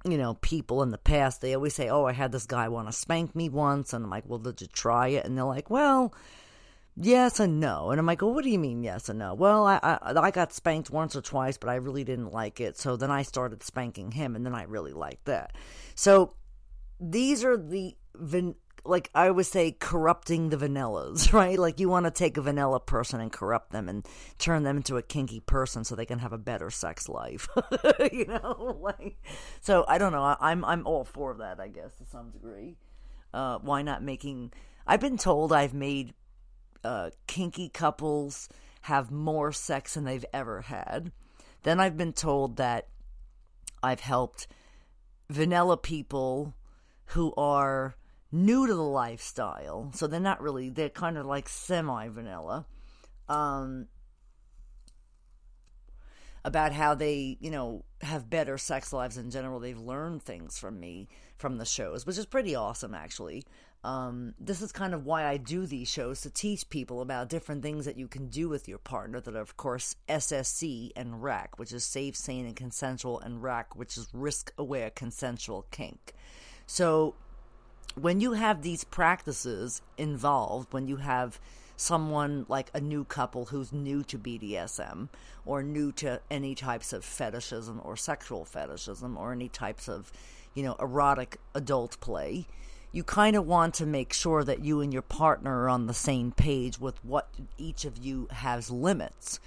you know people in the past, they always say, "Oh, I had this guy want to spank me once," and I'm like, "Well, did you try it?" And they're like, "Well." Yes and no, and I'm like, well, what do you mean yes and no? Well, I, I I got spanked once or twice, but I really didn't like it. So then I started spanking him, and then I really liked that. So these are the like I always say, corrupting the vanillas, right? Like you want to take a vanilla person and corrupt them and turn them into a kinky person so they can have a better sex life, you know. Like, so I don't know. I, I'm I'm all for that, I guess, to some degree. Uh, why not making? I've been told I've made uh, kinky couples have more sex than they've ever had. Then I've been told that I've helped vanilla people who are new to the lifestyle, so they're not really they're kind of like semi vanilla. Um, about how they, you know, have better sex lives in general. They've learned things from me from the shows, which is pretty awesome, actually. Um, this is kind of why I do these shows to teach people about different things that you can do with your partner. That are, of course, SSC and RAC, which is safe, sane, and consensual, and RAC, which is risk aware consensual kink. So when you have these practices involved, when you have someone like a new couple who's new to BDSM or new to any types of fetishism or sexual fetishism or any types of, you know, erotic adult play, you kind of want to make sure that you and your partner are on the same page with what each of you has limits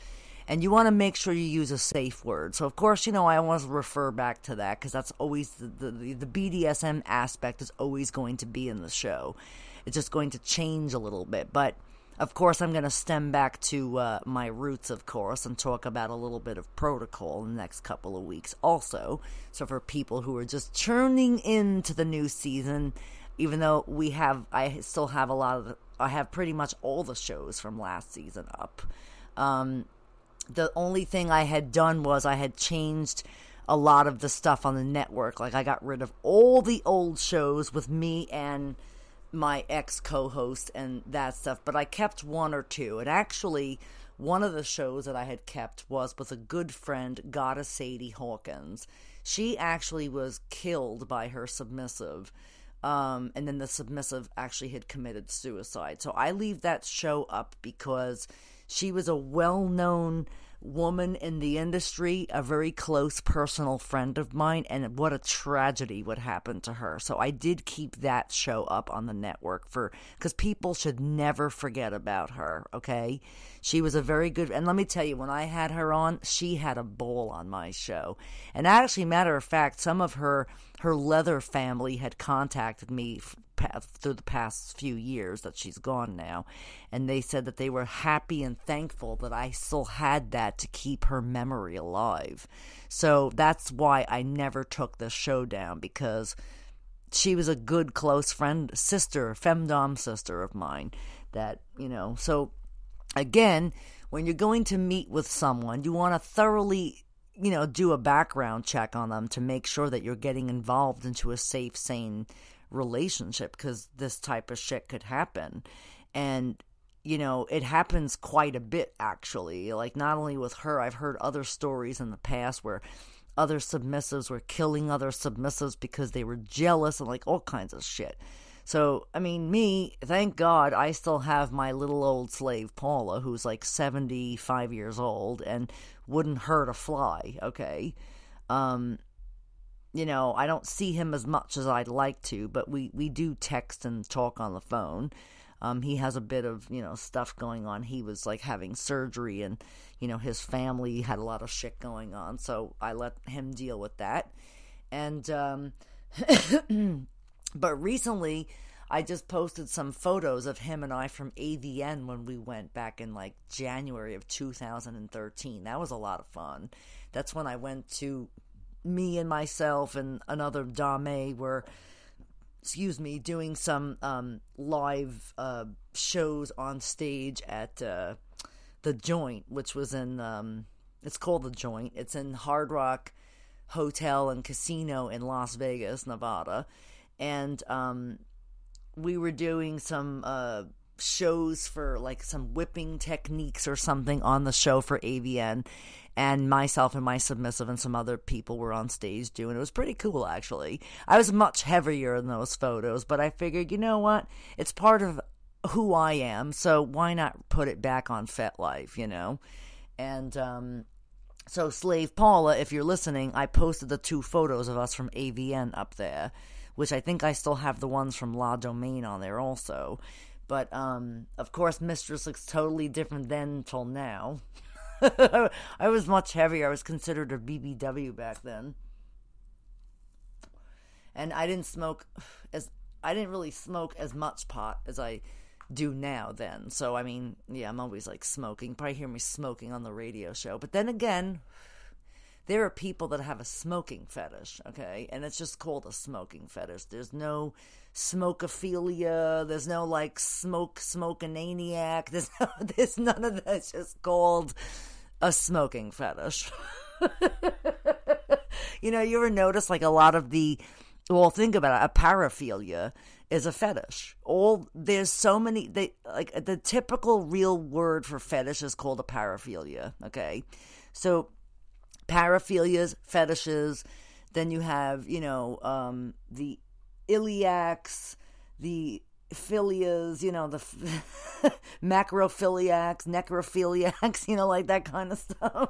and you want to make sure you use a safe word. So, of course, you know, I always refer back to that because that's always the, the, the BDSM aspect is always going to be in the show. It's just going to change a little bit. But of course, I'm going to stem back to uh, my roots, of course, and talk about a little bit of protocol in the next couple of weeks also. So, for people who are just churning into the new season, even though we have, I still have a lot of, the, I have pretty much all the shows from last season up. Um, the only thing I had done was I had changed a lot of the stuff on the network. Like I got rid of all the old shows with me and my ex co-host and that stuff, but I kept one or two. And actually, one of the shows that I had kept was with a good friend, Goddess Sadie Hawkins. She actually was killed by her submissive. Um, and then the submissive actually had committed suicide. So I leave that show up because she was a well known woman in the industry, a very close personal friend of mine, and what a tragedy would happen to her. So I did keep that show up on the network for because people should never forget about her. Okay, she was a very good, and let me tell you, when I had her on, she had a ball on my show, and actually, matter of fact, some of her her leather family had contacted me through the past few years that she's gone now, and they said that they were happy and thankful that I still had that to keep her memory alive. So that's why I never took the show down because she was a good close friend, sister, femdom sister of mine. That you know, so again, when you're going to meet with someone, you want to thoroughly you know, do a background check on them to make sure that you're getting involved into a safe, sane relationship because this type of shit could happen. And, you know, it happens quite a bit actually. Like, not only with her, I've heard other stories in the past where other submissives were killing other submissives because they were jealous and like all kinds of shit. So, I mean, me, thank God, I still have my little old slave Paula, who's like 75 years old and wouldn't hurt a fly, okay? Um, you know, I don't see him as much as I'd like to, but we, we do text and talk on the phone. Um, he has a bit of, you know, stuff going on. He was like having surgery and, you know, his family had a lot of shit going on. So I let him deal with that. And, um, but recently I just posted some photos of him and I from AVN when we went back in like January of 2013. That was a lot of fun. That's when I went to me and myself and another dame were excuse me doing some um, live uh, shows on stage at uh, the joint which was in um, it's called the joint. It's in hard rock hotel and casino in las vegas nevada. And um, we were doing some uh, shows for like some whipping techniques or something on the show for avn and myself and my submissive and some other people were on stage doing it. Was pretty cool, actually. I was much heavier in those photos, but I figured, you know what? It's part of who I am, so why not put it back on FetLife, you know? And, um, so, Slave Paula, if you're listening, I posted the two photos of us from AVN up there, which I think I still have the ones from La Domaine on there also. But, um, of course, Mistress looks totally different then till now. I was much heavier. I was considered a BBW back then. And I didn't smoke as I didn't really smoke as much pot as I do now then. So I mean, yeah, I'm always like smoking. Probably hear me smoking on the radio show. But then again, there are people that have a smoking fetish, okay? And it's just called a smoking fetish. There's no smokophilia. There's no like smoke smokeaniac. There's no, there's none of that. It's just called a smoking fetish. you know, you ever notice like a lot of the well, think about it, a paraphilia is a fetish. All there's so many they like the typical real word for fetish is called a paraphilia, okay? So paraphilias, fetishes, then you have, you know, um, the iliacs, the philias, you know, the macrophiliacs, necrophiliacs, you know, like that kind of stuff.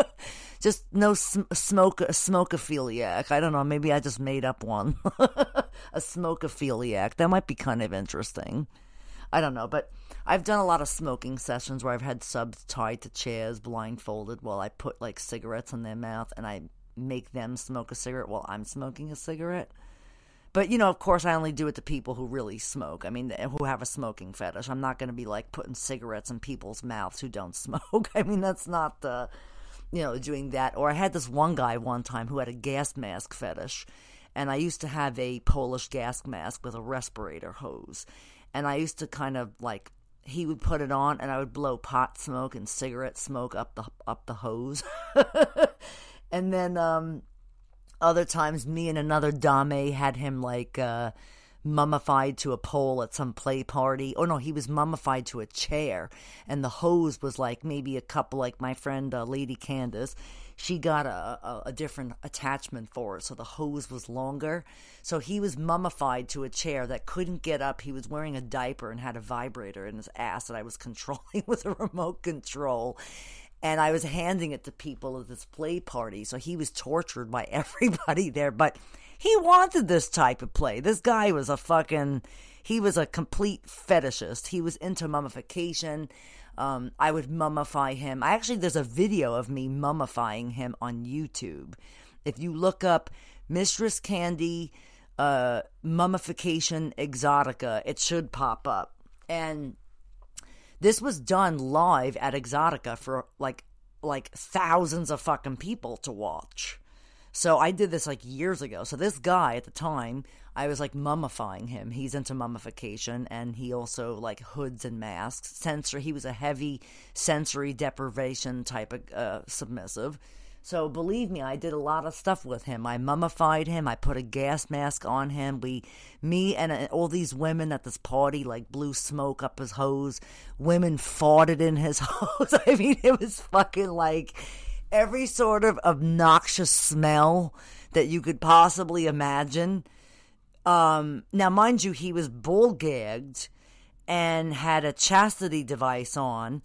just no sm- smoke, smokeophiliac. I don't know. Maybe I just made up one. a smokeophiliac. That might be kind of interesting. I don't know, but I've done a lot of smoking sessions where I've had subs tied to chairs, blindfolded, while I put like cigarettes in their mouth and I make them smoke a cigarette while I'm smoking a cigarette But you know, of course, I only do it to people who really smoke. I mean, who have a smoking fetish. I'm not going to be like putting cigarettes in people's mouths who don't smoke. I mean, that's not the, you know, doing that. Or I had this one guy one time who had a gas mask fetish, and I used to have a Polish gas mask with a respirator hose, and I used to kind of like he would put it on, and I would blow pot smoke and cigarette smoke up the up the hose, and then um other times, me and another dame had him like uh, mummified to a pole at some play party. Oh no, he was mummified to a chair, and the hose was like maybe a couple. Like my friend uh, Lady Candace, she got a, a, a different attachment for it, so the hose was longer. So he was mummified to a chair that couldn't get up. He was wearing a diaper and had a vibrator in his ass that I was controlling with a remote control and I was handing it to people at this play party. So he was tortured by everybody there, but he wanted this type of play. This guy was a fucking, he was a complete fetishist. He was into mummification. Um, I would mummify him. I actually, there's a video of me mummifying him on YouTube. If you look up Mistress Candy uh, mummification exotica, it should pop up. And this was done live at Exotica for like like thousands of fucking people to watch. So I did this like years ago. So this guy at the time, I was like mummifying him. He's into mummification and he also like hoods and masks. Sensory, he was a heavy sensory deprivation type of uh, submissive. So believe me, I did a lot of stuff with him. I mummified him. I put a gas mask on him. We, me and uh, all these women at this party, like blew smoke up his hose. Women farted in his hose. I mean, it was fucking like every sort of obnoxious smell that you could possibly imagine. Um, now, mind you, he was bull gagged and had a chastity device on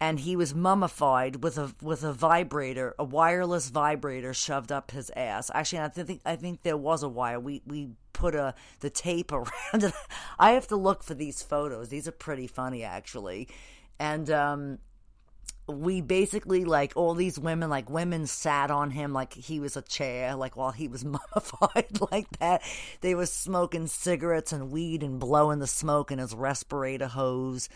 and he was mummified with a with a vibrator, a wireless vibrator shoved up his ass. Actually, I think I think there was a wire. We we put a the tape around it. I have to look for these photos. These are pretty funny actually. And um we basically like all these women like women sat on him like he was a chair like while he was mummified like that they were smoking cigarettes and weed and blowing the smoke in his respirator hose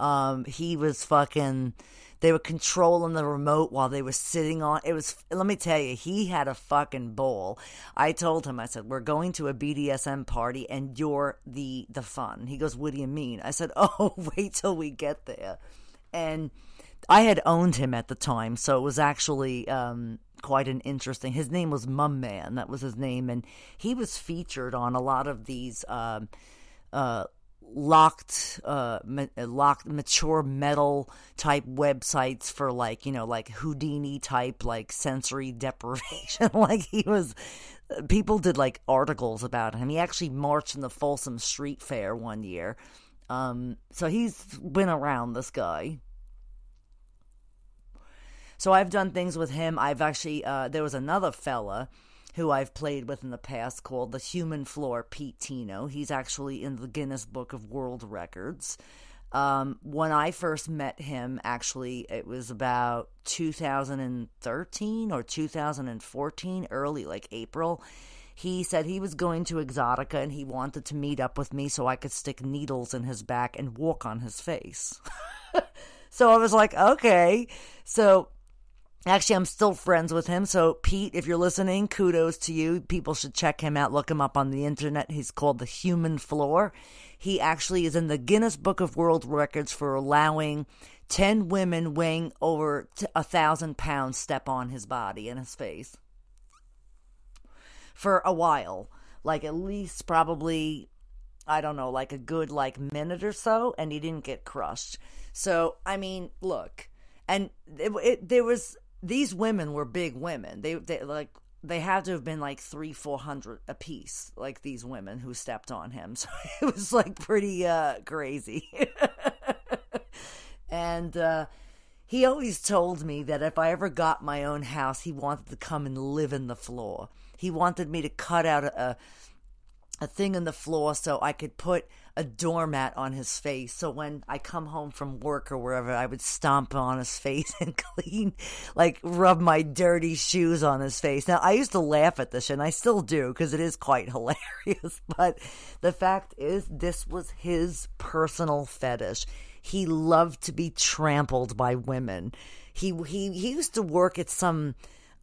um, he was fucking. They were controlling the remote while they were sitting on. It was. Let me tell you, he had a fucking ball. I told him. I said, "We're going to a BDSM party, and you're the the fun." He goes, "What do you mean?" I said, "Oh, wait till we get there." And I had owned him at the time, so it was actually um, quite an interesting. His name was Mum Man. That was his name, and he was featured on a lot of these. Um, uh, locked uh ma- locked mature metal type websites for like you know like houdini type like sensory deprivation. Like he was people did like articles about him. He actually marched in the folsom street fair one year. Um so he's been around this guy. So i've done things with him. I've actually uh there was another fella who I've played with in the past called the Human Floor Pete Tino. He's actually in the Guinness Book of World Records. Um, when I first met him, actually, it was about 2013 or 2014, early like April. He said he was going to Exotica and he wanted to meet up with me so I could stick needles in his back and walk on his face. so I was like, okay. So Actually, I'm still friends with him. So, Pete, if you're listening, kudos to you. People should check him out. Look him up on the internet. He's called The Human Floor. He actually is in the Guinness Book of World Records for allowing 10 women weighing over a thousand pounds step on his body and his face for a while. Like, at least probably, I don't know, like a good, like, minute or so, and he didn't get crushed. So, I mean, look. And it, it, there was these women were big women. They they like they had to have been like three, four hundred a piece, like these women who stepped on him. So it was like pretty uh, crazy. and uh, he always told me that if I ever got my own house, he wanted to come and live in the floor. He wanted me to cut out a, a thing in the floor so I could put a doormat on his face. So when I come home from work or wherever, I would stomp on his face and clean, like rub my dirty shoes on his face. Now, I used to laugh at this and I still do because it is quite hilarious. But the fact is, this was his personal fetish. He loved to be trampled by women. He he he used to work at some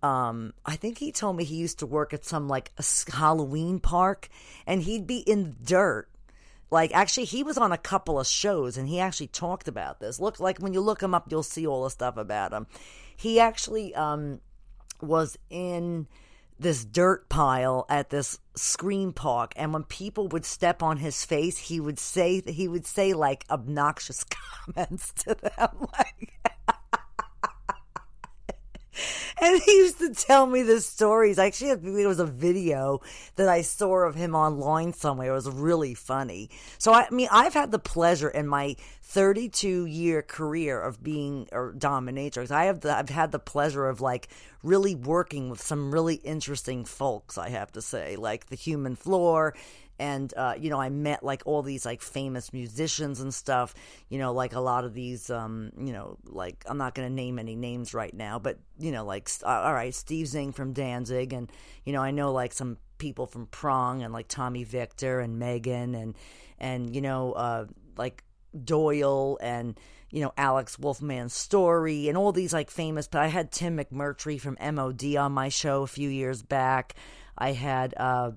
um, I think he told me he used to work at some like a Halloween park and he'd be in dirt. Like actually he was on a couple of shows and he actually talked about this. Look like when you look him up you'll see all the stuff about him. He actually um was in this dirt pile at this scream park and when people would step on his face he would say he would say like obnoxious comments to them like and he used to tell me the stories. Actually, I it was a video that I saw of him online somewhere. It was really funny. So, I mean, I've had the pleasure in my 32 year career of being a dominatrix. I have the, I've had the pleasure of like really working with some really interesting folks, I have to say, like the human floor and uh, you know i met like all these like famous musicians and stuff you know like a lot of these um, you know like i'm not going to name any names right now but you know like uh, all right steve zing from danzig and you know i know like some people from prong and like tommy victor and megan and and you know uh, like doyle and you know alex Wolfman's story and all these like famous but i had tim mcmurtry from mod on my show a few years back. I had uh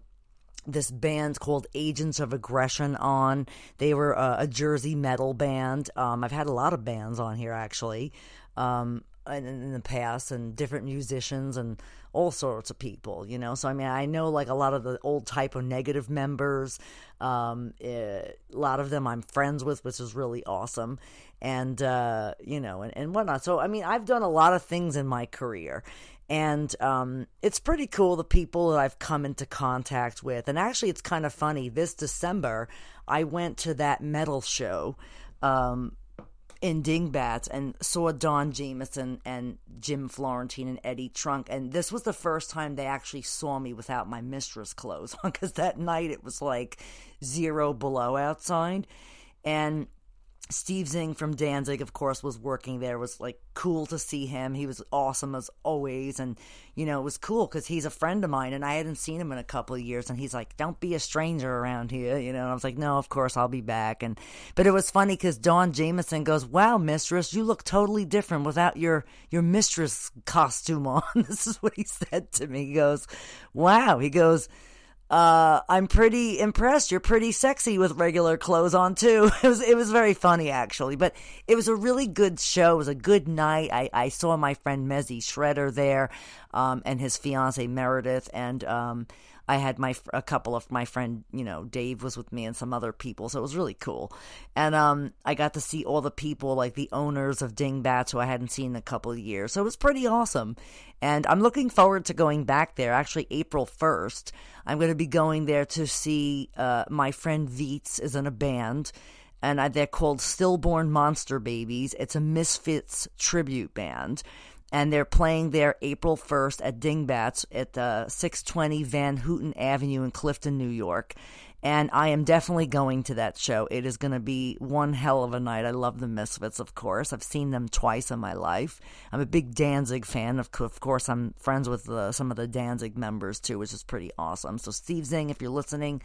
this band called Agents of Aggression on. They were a, a Jersey metal band. Um, I've had a lot of bands on here actually um, in, in, the past, and different musicians and all sorts of people. You know, so I mean, I know like a lot of the old Type O Negative members. Um, it, eh, a lot of them I'm friends with, which is really awesome. And uh, you know, and, and whatnot. So I mean, I've done a lot of things in my career, and um, it's pretty cool the people that I've come into contact with. And actually, it's kind of funny. This December, I went to that metal show um, in Dingbat and saw Don Jamieson and Jim Florentine and Eddie Trunk. And this was the first time they actually saw me without my mistress clothes on because that night it was like zero below outside. And Steve Zing from Danzig, of course, was working there. It was like cool to see him. He was awesome as always, and you know it was cool because he's a friend of mine, and I hadn't seen him in a couple of years. And he's like, "Don't be a stranger around here," you know. And I was like, "No, of course I'll be back." And but it was funny because Don Jamieson goes, "Wow, mistress, you look totally different without your your mistress costume on." this is what he said to me. He goes, "Wow," he goes uh, I'm pretty impressed. You're pretty sexy with regular clothes on too. It was it was very funny actually, but it was a really good show. It was a good night. I, I saw my friend Mezzy Shredder there, um, and his fiance Meredith, and um, I had my a couple of my friend, you know, Dave was with me and some other people, so it was really cool. And um, I got to see all the people, like the owners of Dingbatz, who I hadn't seen in a couple of years. So it was pretty awesome. And I'm looking forward to going back there. Actually, April 1st, I'm going to be going there to see uh, my friend Veets is in a band and they're called Stillborn Monster Babies. It's a Misfits tribute band and they're playing there April 1st at Dingbatz at the 620 Van Houten Avenue in Clifton, New York. And I am definitely going to that show. It is going to be one hell of a night. I love the Misfits, of course. I've seen them twice in my life. I'm a big Danzig fan. Of, of course, I'm friends with uh, some of the Danzig members too, which is pretty awesome. So, Steve Zing, if you're listening,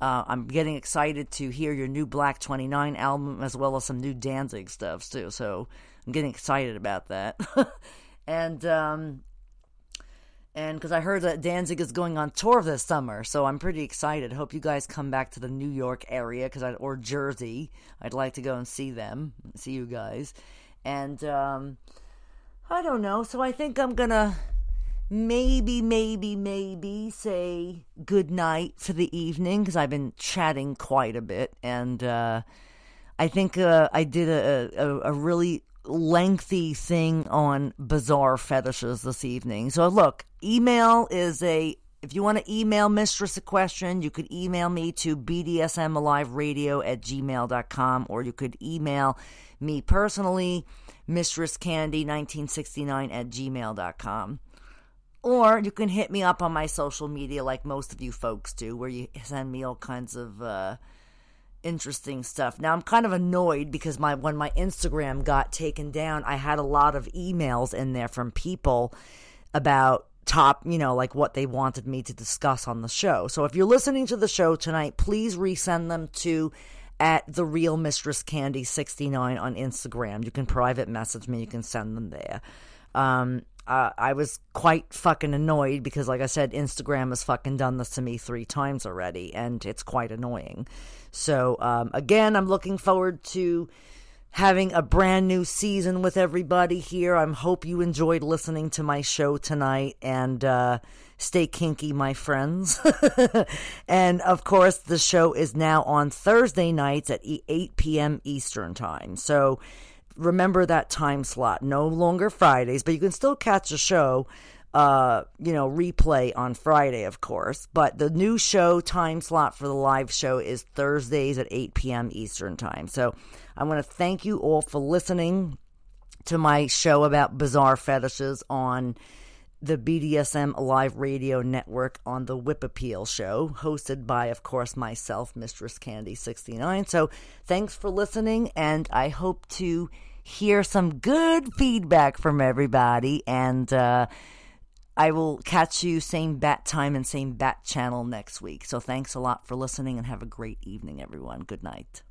uh, I'm getting excited to hear your new Black 29 album as well as some new Danzig stuff too. So, I'm getting excited about that. and um, and because I heard that Danzig is going on tour this summer, so I'm pretty excited. Hope you guys come back to the New York area, because I or Jersey. I'd like to go and see them, see you guys, and um, I don't know. So I think I'm gonna maybe, maybe, maybe say good night for the evening because I've been chatting quite a bit, and uh, I think uh, I did a, a, a really lengthy thing on bizarre fetishes this evening. So, look, email is a. If you want to email Mistress a question, you could email me to bdsmaliveradio at gmail.com or you could email me personally, Mistress Candy 1969 at gmail.com. Or you can hit me up on my social media like most of you folks do, where you send me all kinds of uh, interesting stuff. Now I'm kind of annoyed because my when my Instagram got taken down, I had a lot of emails in there from people about top, you know, like what they wanted me to discuss on the show. So if you're listening to the show tonight, please resend them to at the real mistress candy 69 on Instagram. You can private message me, you can send them there. Um, uh, I was quite fucking annoyed because, like I said, Instagram has fucking done this to me three times already, and it's quite annoying. So, um, again, I'm looking forward to having a brand new season with everybody here. I hope you enjoyed listening to my show tonight, and uh, stay kinky, my friends. and of course, the show is now on Thursday nights at 8 p.m. Eastern Time. So, remember that time slot. No longer Fridays, but you can still catch a show, uh, you know, replay on Friday, of course. But the new show time slot for the live show is Thursdays at 8 p.m. Eastern Time. So I want to thank you all for listening to my show about bizarre fetishes on the BDSM Alive Radio Network on the Whip Appeal Show, hosted by, of course, myself, Mistress Candy69. So thanks for listening, and I hope to hear some good feedback from everybody. And uh, I will catch you same bat time and same bat channel next week. So thanks a lot for listening and have a great evening, everyone. Good night.